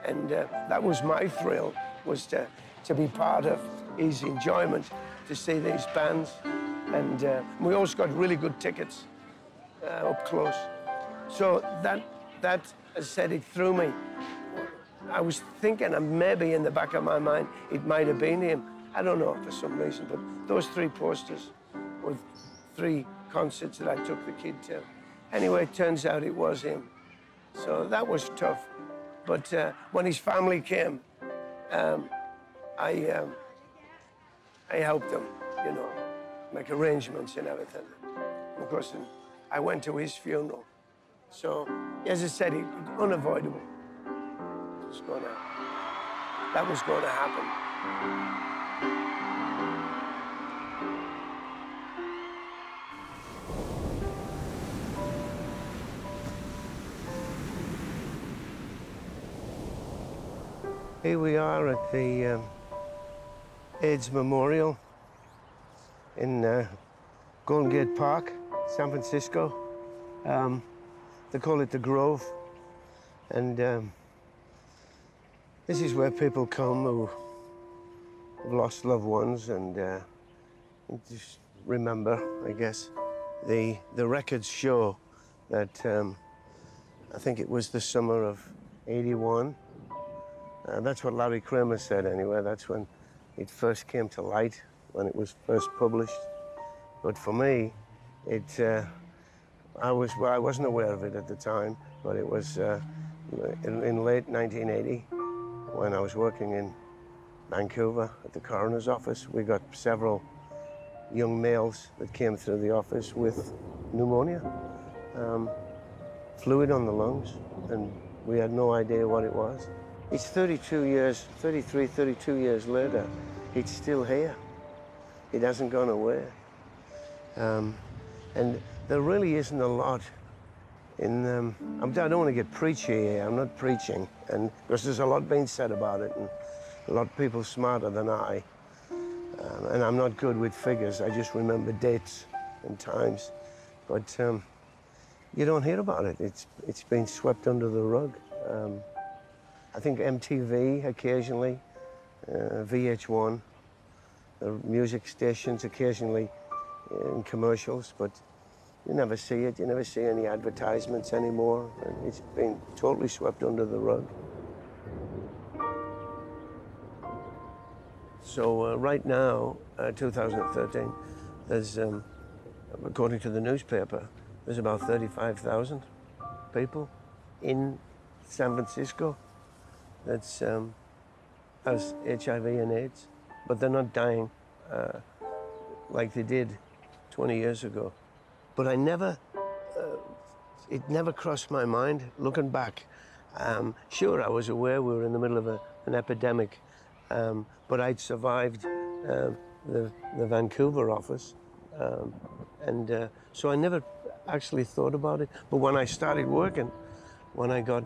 and uh, that was my thrill was to to be part of his enjoyment to see these bands, and uh, we also got really good tickets uh, up close. So that that said it threw me. I was thinking, and maybe in the back of my mind, it might have been him. I don't know for some reason, but those three posters with three concerts that I took the kid to. Anyway, it turns out it was him. So that was tough. But uh, when his family came, um, I, um, I helped him, you know, make arrangements and everything. Of course, I went to his funeral. So, as I said, it, unavoidable. It was gonna, that was going to happen. Here we are at the um, AIDS Memorial in uh, Golden Gate Park, San Francisco. Um, they call it the Grove. And um, this is where people come who have lost loved ones and uh, just remember, I guess. The, the records show that um, I think it was the summer of 81. Uh, that's what Larry Kramer said anyway. That's when it first came to light, when it was first published. But for me, it, uh, I, was, well, I wasn't aware of it at the time, but it was uh, in, in late 1980 when I was working in Vancouver at the coroner's office. We got several young males that came through the office with pneumonia, um, fluid on the lungs, and we had no idea what it was. It's 32 years, 33, 32 years later, it's still here. It hasn't gone away. Um, and there really isn't a lot in, um, I'm, don't want to get preachy here, I'm not preaching, and because there's a lot being said about it, and a lot of people smarter than I. Um, and I'm not good with figures, I just remember dates and times. But um, you don't hear about it, it's, it's been swept under the rug. I think MTV occasionally, uh, VH1, the music stations occasionally in commercials, but you never see it. You never see any advertisements anymore. And it's been totally swept under the rug. So uh, right now, uh, 2013, there's, um, according to the newspaper, there's about 35,000 people in San Francisco that's um, has HIV and AIDS, but they're not dying uh, like they did 20 years ago. But I never, uh, it never crossed my mind looking back. Um, sure, I was aware we were in the middle of a, an epidemic, um, but I'd survived uh, the, the Vancouver office. Um, and uh, so I never actually thought about it. But when I started working, when I got,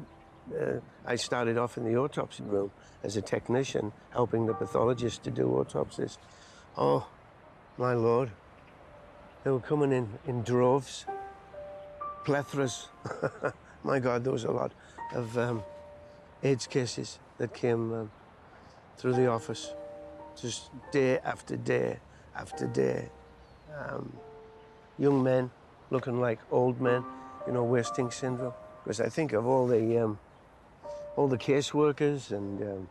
uh, I started off in the autopsy room as a technician, helping the pathologist to do autopsies. Oh, my lord, they were coming in in droves, plethoras. (laughs) My God, there was a lot of um, AIDS cases that came um, through the office, just day after day after day. Um, young men looking like old men, you know, wasting syndrome. Because I think of all the um, all the caseworkers and um,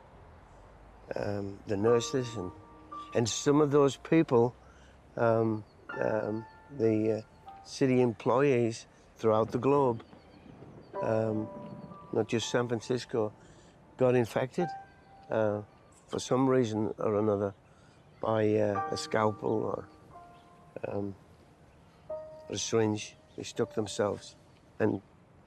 um, the nurses and and some of those people um, um, the uh, city employees throughout the globe, um, not just San Francisco, got infected uh, for some reason or another by uh, a scalpel or, um, or a syringe. They stuck themselves and,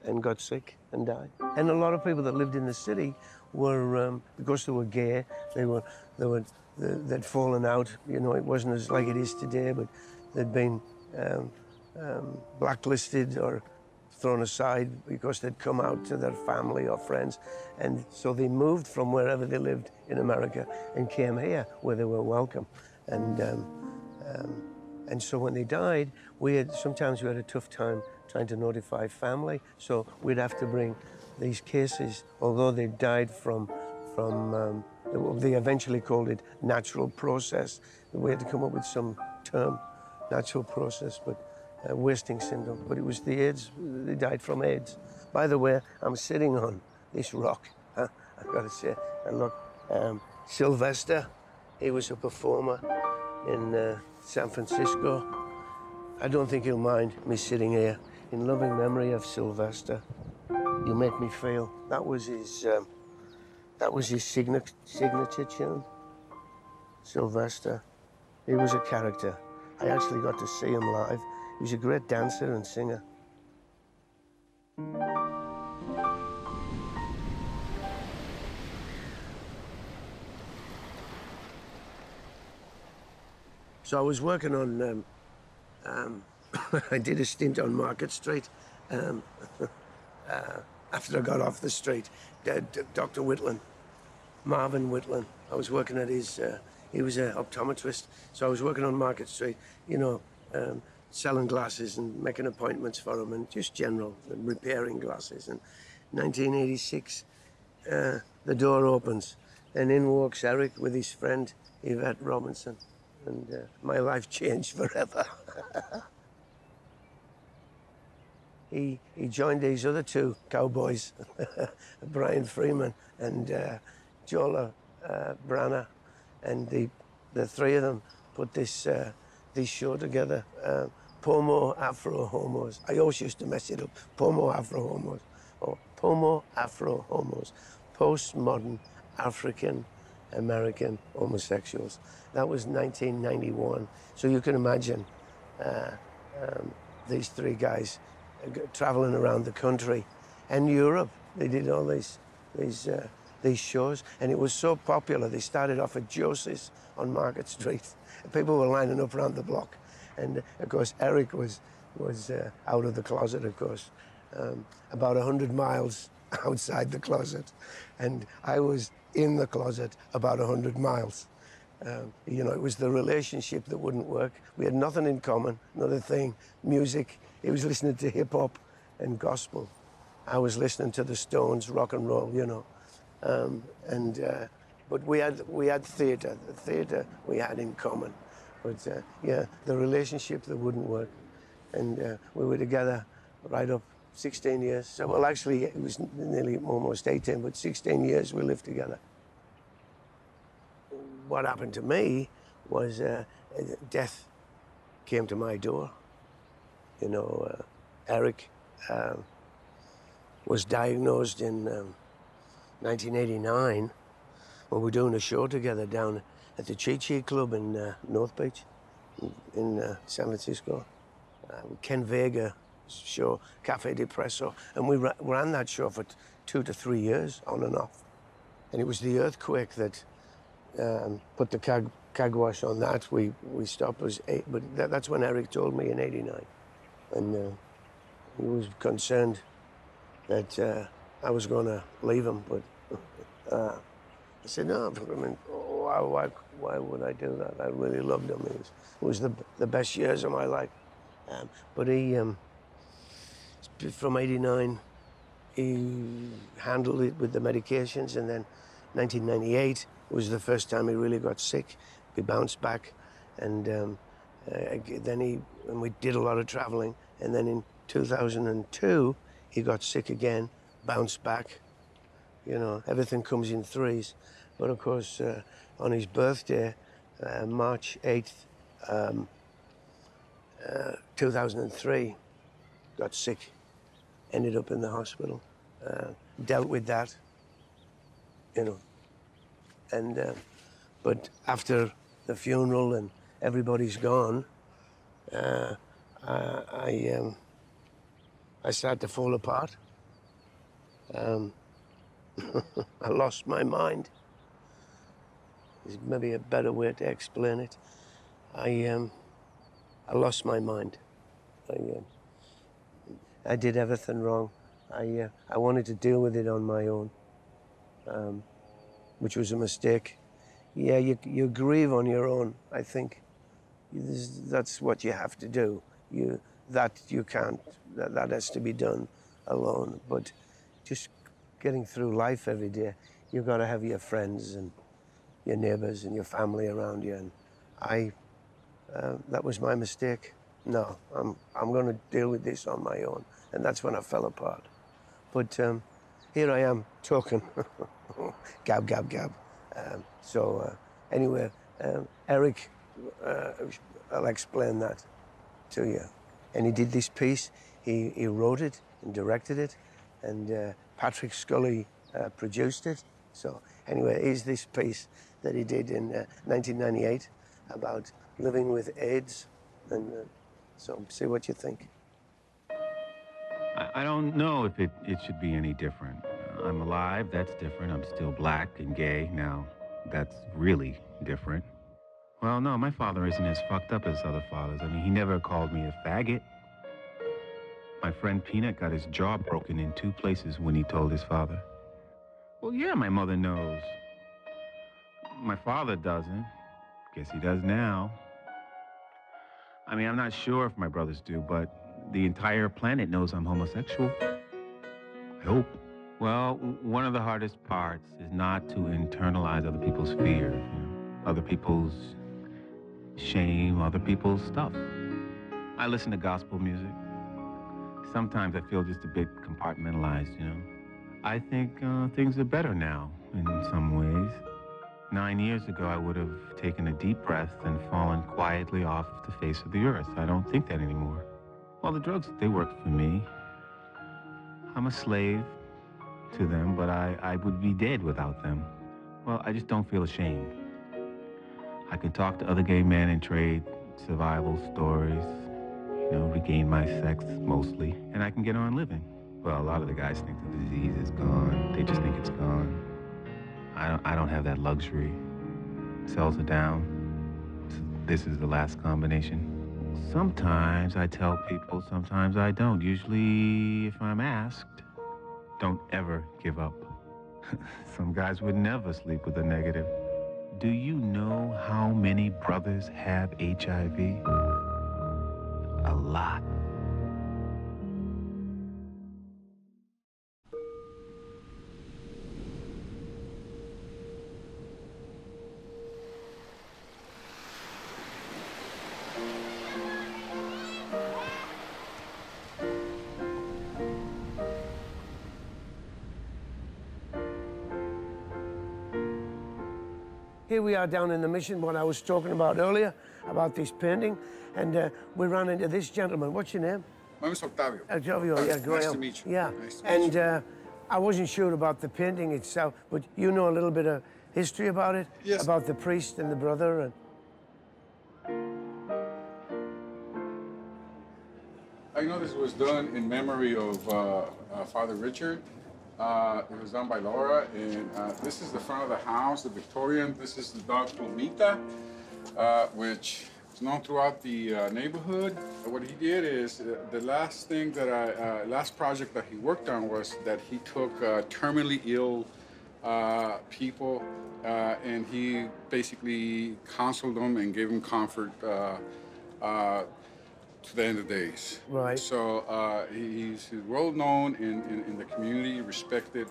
and got sick and died. And a lot of people that lived in the city were, um, because they were gay, they were, they were, they'd fallen out. You know, it wasn't as like it is today, but they'd been um, um, blacklisted or thrown aside because they'd come out to their family or friends. And so they moved from wherever they lived in America and came here where they were welcome. And, um, um, and so when they died, we had, sometimes we had a tough time trying to notify family. So we'd have to bring these cases, although they died from, from um, they eventually called it natural process. We had to come up with some term natural process, but uh, wasting syndrome. But it was the AIDS, they died from AIDS. By the way, I'm sitting on this rock. Huh? I've got to say, and look, um, Sylvester, he was a performer in uh, San Francisco. I don't think he'll mind me sitting here in loving memory of Sylvester. You make me feel. That was his, um, that was his signa signature tune. Sylvester. He was a character. I actually got to see him live. He was a great dancer and singer. So I was working on, um, um, (coughs) I did a stint on Market Street um, (laughs) uh, after I got off the street. Dr. Whitland, Marvin Whitland. I was working at his. Uh, he was an optometrist, so I was working on Market Street. You know, um, selling glasses and making appointments for him, and just general and repairing glasses. And 1986, uh, the door opens, and in walks Eric with his friend Yvette Robinson, and uh, my life (laughs) changed forever. (laughs) he he joined these other two cowboys, (laughs) Brian Freeman and uh, Djola uh, Branner, and the the three of them put this uh, this show together. Uh, Pomo Afro Homos. I always used to mess it up. Pomo Afro Homos or Pomo Afro Homos, postmodern African American homosexuals. That was 1991. So you can imagine uh, um, these three guys traveling around the country and Europe. They did all these these uh, these shows, and it was so popular. They started off at Josie's on Market Street. (laughs) People were lining up around the block, and of course Eric was was uh, out of the closet, of course, um, about hundred miles (laughs) outside the closet, and I was in the closet about hundred miles. Um, you know, it was the relationship that wouldn't work. We had nothing in common. Another thing, music. He was listening to hip hop and gospel. I was listening to the Stones, rock and roll. You know, um, and uh, but we had we had theatre. The theatre we had in common. But uh, yeah, the relationship that wouldn't work, and uh, we were together right up 16 years. So well, actually, it was nearly almost 18, but 16 years we lived together. What happened to me was uh, death came to my door. You know, uh, Eric um, was diagnosed in um, 1989 when we were doing a show together down at the Chi Chi Club in uh, North Beach in uh, San Francisco. Uh, Ken Vega show, Cafe Depresso, and we ra- ran that show for two to three years, on and off. And it was the earthquake that um, put the cag, cag wash on that. We we stopped. Was eight, but that, that's when Eric told me in '89, and uh, he was concerned that uh, I was going to leave him. But uh, I said, no. I mean, why, why, why would I do that? I really loved him. It was, it was the the best years of my life. Um, but he, um, from '89, he handled it with the medications, and then 1998 was the first time he really got sick. He bounced back, and um, uh, then he and we did a lot of traveling. And then in 2002, he got sick again, bounced back. You know, everything comes in threes. But of course, uh, on his birthday, uh, March 8th, um, uh, 2003, got sick, ended up in the hospital, uh, dealt with that, you know. And uh, but after the funeral and everybody's gone, I um, I started to fall apart. Um, (laughs) I lost my mind. Is maybe a better way to explain it. I um, I lost my mind. I uh, I did everything wrong. I uh, I wanted to deal with it on my own, um, which was a mistake. Yeah, you you grieve on your own. I think This- that's what you have to do. You that you can't. That, that has to be done alone. But just getting through life every day, you've got to have your friends and your neighbors and your family around you. And I, uh, that was my mistake. No, I'm I'm going to deal with this on my own. And that's when I fell apart. But um, here I am talking, (laughs) gab gab gab. Um, so uh, anyway, um, Eric, uh, I'll explain that to you. And he did this piece. He he wrote it and directed it, and uh, Patrick Scully uh, produced it. So anyway, here's this piece that he did in uh, 1998 about living with AIDS, and uh, so see what you think. I, I don't know if it, it should be any different. I'm alive, that's different. I'm still black and gay. Now, that's really different. Well, no, my father isn't as fucked up as other fathers. I mean, he never called me a faggot. My friend Peanut got his jaw broken in two places when he told his father. Well, yeah, my mother knows. my father doesn't. Guess he does now. I mean, I'm not sure if my brothers do, but the entire planet knows I'm homosexual. I hope. Well, one of the hardest parts is not to internalize other people's fears, you know, other people's shame, other people's stuff. I listen to gospel music. Sometimes I feel just a bit compartmentalized, you know. I think uh, things are better now in some ways. Nine years ago, I would have taken a deep breath and fallen quietly off the face of the earth. I don't think that anymore. Well, the drugs, they work for me. I'm a slave to them, but I, I would be dead without them. Well, I just don't feel ashamed. I can talk to other gay men and trade survival stories, you know, regain my sex mostly, and I can get on living. Well, a lot of the guys think the disease is gone. They just think it's gone. I don't, I don't have that luxury. Cells are down. This is the last combination. Sometimes I tell people, sometimes I don't. Usually, if I'm asked, don't ever give up. (laughs) Some guys would never sleep with a negative. Do you know how many brothers have HIV? A lot. We are down in the mission, what I was talking about earlier, about this painting. And uh, we ran into this gentleman. What's your name? My name is Octavio. Octavio, yeah, Nice to meet you. Yeah, Nice meet and uh, I wasn't sure about the painting itself, but you know a little bit of history about it? Yes. About the priest and the brother and... I know this was done in memory of uh, uh, Father Richard. Uh, it was done by Laura, and uh, this is the front of the house, the Victorian. This is the dog Plumita, uh, which is known throughout the uh, neighborhood. What he did is uh, the last thing that I, uh, last project that he worked on was that he took terminally ill people and he basically counseled them and gave them comfort. Uh, uh, to the end of days. Right. So uh, he- he's well known in, in, in the community, respected.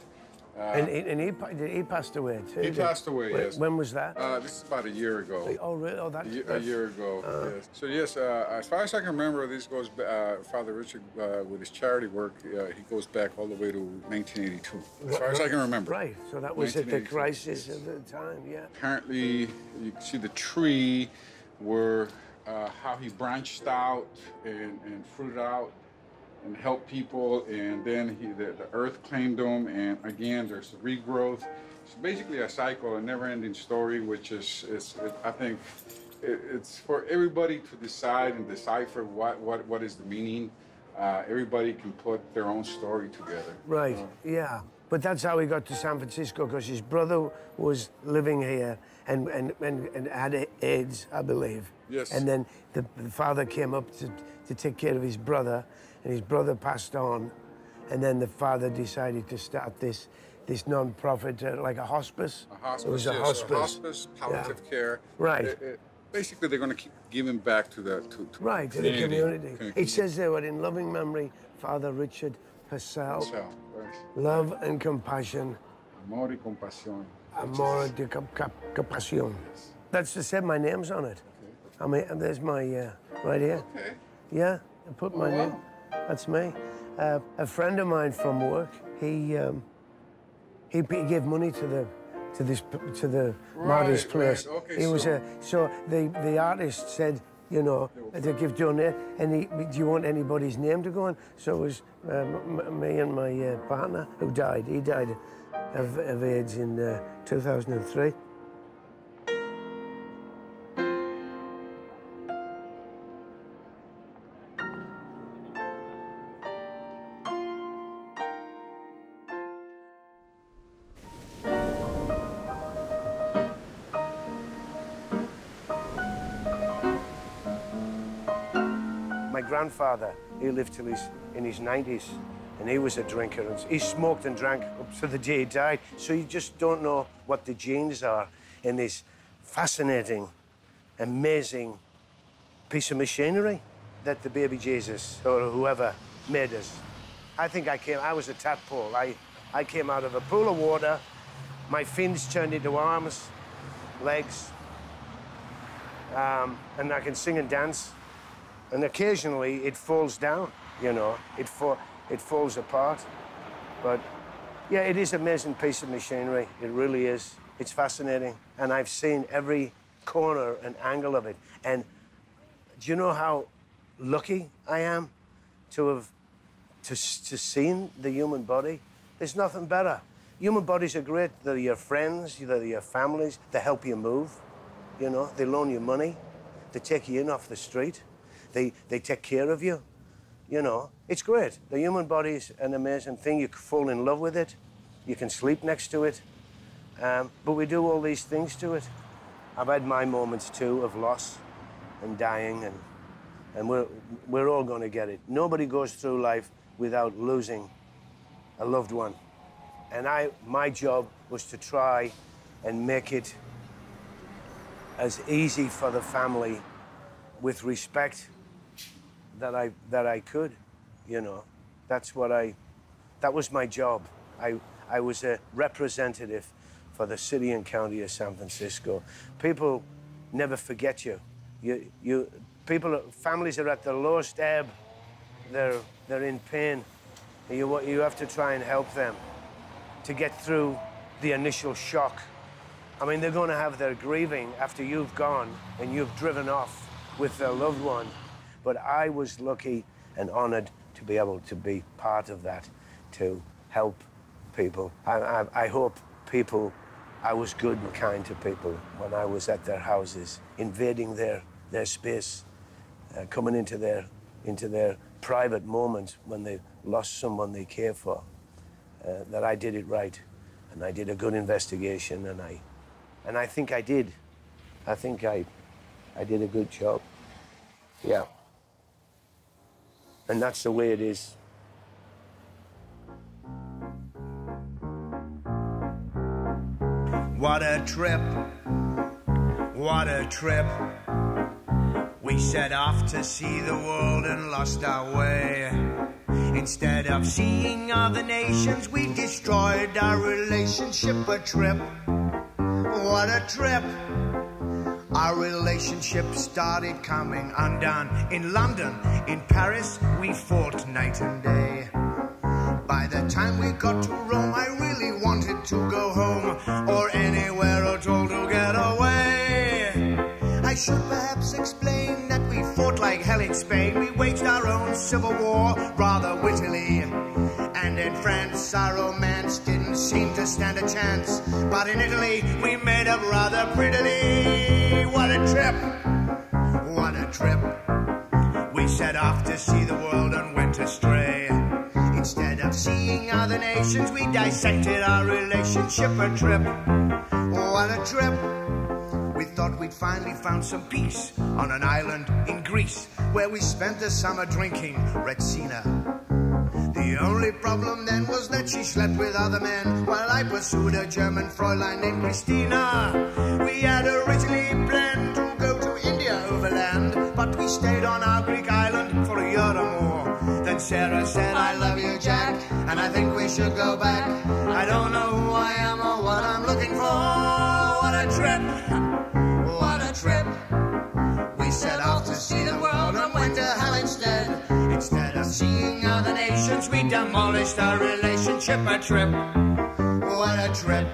Uh, And, and he, he passed away too. he passed away, When- yes. When was that? uh, this is about a year ago. oh, really? Oh, that, A year, a year ago, yes. So yes, uh, as far as I can remember, this goes. Uh, Father Richard, uh, with his charity work, uh, he goes back all the way to 1982. As far as I can remember. Right, so that was at the crisis yes. of the time, yeah. apparently you can see the tree where uh, how he branched out and, and fruited out and helped people and then he, the, the earth claimed him and again there's regrowth it's basically a cycle a never-ending story which is, is it, i think it, it's for everybody to decide and decipher what, what, what is the meaning uh, everybody can put their own story together Right, yeah. But that's how he got to San Francisco because his brother was living here and, and, and, and had AIDS, I believe. Yes. And then the, the father came up to, to take care of his brother, and his brother passed on. And then the father decided to start this this non-profit, uh, like a hospice. A hospice, It was a yes, hospice. hospice, palliative care. Right. It- it- basically, they're going to keep giving back to the to, to Right, to the community. Commu- It says there, what, in loving memory, Father Richard Purcell, right. love and compassion, Amor y compasión. Amor de cap- cap- compasión. That's to say my name's on it. I mean, there's my, uh, right here. Okay. Yeah, I put my Oh, name. That's me. Uh, a friend of mine from work, he, um, he, he gave money to the, to this, to the martyrs Right, place. right, okay, he was so- a, so the, the artist said, you know, to give donate, and he, do you want anybody's name to go on? So it was uh, me and my uh, partner who died. He died of, of AIDS in uh, 2003. My grandfather, he lived till he's in his 90s, and he was a drinker. And he smoked and drank up to the day he died. So you just don't know what the genes are. in this fascinating, amazing piece of machinery that the baby Jesus or whoever made us. I think I came, I was a tadpole. I, I came out of a pool of water, my fins turned into arms, legs, um, and I can sing and dance. And occasionally it falls down, you know, it, fa- it falls apart. But yeah, it is an amazing piece of machinery. It really is. It's fascinating. And I've seen every corner and angle of it. And do you know how lucky I am to have to, to seen the human body? There's nothing better. Human bodies are great. They're your friends, they're your families. They help you move. You know, they loan you money. They take you in off the street. They, they take care of you. You know, it's great. The human body is an amazing thing. You fall in love with it. You can sleep next to it. Um, but we do all these things to it. I've had my moments too of loss and dying, and, and we're, we're all going to get it. Nobody goes through life without losing a loved one. And I, my job was to try and make it as easy for the family with respect that I, that I could, you know. That's what I, that was my job. I, I was a representative for the city and county of San Francisco. People never forget you. You, you, people, families are at the lowest ebb. They're, they're in pain. You, you have to try and help them to get through the initial shock. I mean, they're going to have their grieving after you've gone and you've driven off with their loved one. But I was lucky and honored to be able to be part of that, to help people. I, I, I hope people, I was good and kind to people when I was at their houses, invading their, their space, uh, coming into their, into their private moments when they lost someone they care for, uh, that I did it right. And I did a good investigation, and I, and I think I did. I think I, I did a good job. Yeah. And that's the way it is. What a trip. What a trip. We set off to see the world and lost our way. Instead of seeing other nations, we destroyed our relationship. A trip. What a trip. Our relationship started coming undone. In London, in Paris, we fought night and day. By the time we got to Rome, I really wanted to go home or anywhere at all to get away. I should perhaps explain that we fought like hell in Spain. We waged our own civil war rather wittily. In France, our romance didn't seem to stand a chance. But in Italy, we made up rather prettily. What a trip! What a trip! We set off to see the world and went astray. Instead of seeing other nations, we dissected our relationship a trip. What a trip! We thought we'd finally found some peace on an island in Greece where we spent the summer drinking Retsina. The only problem then was that she slept with other men while I pursued a German Fräulein named Christina. We had originally planned to go to India overland, but we stayed on our Greek island for a year or more. Then Sarah said, I love you, Jack, and I think we should go back. I don't know who I am or what I'm looking for. What a trip! nations, we demolished our relationship. A trip, what a trip,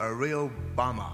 a real bummer.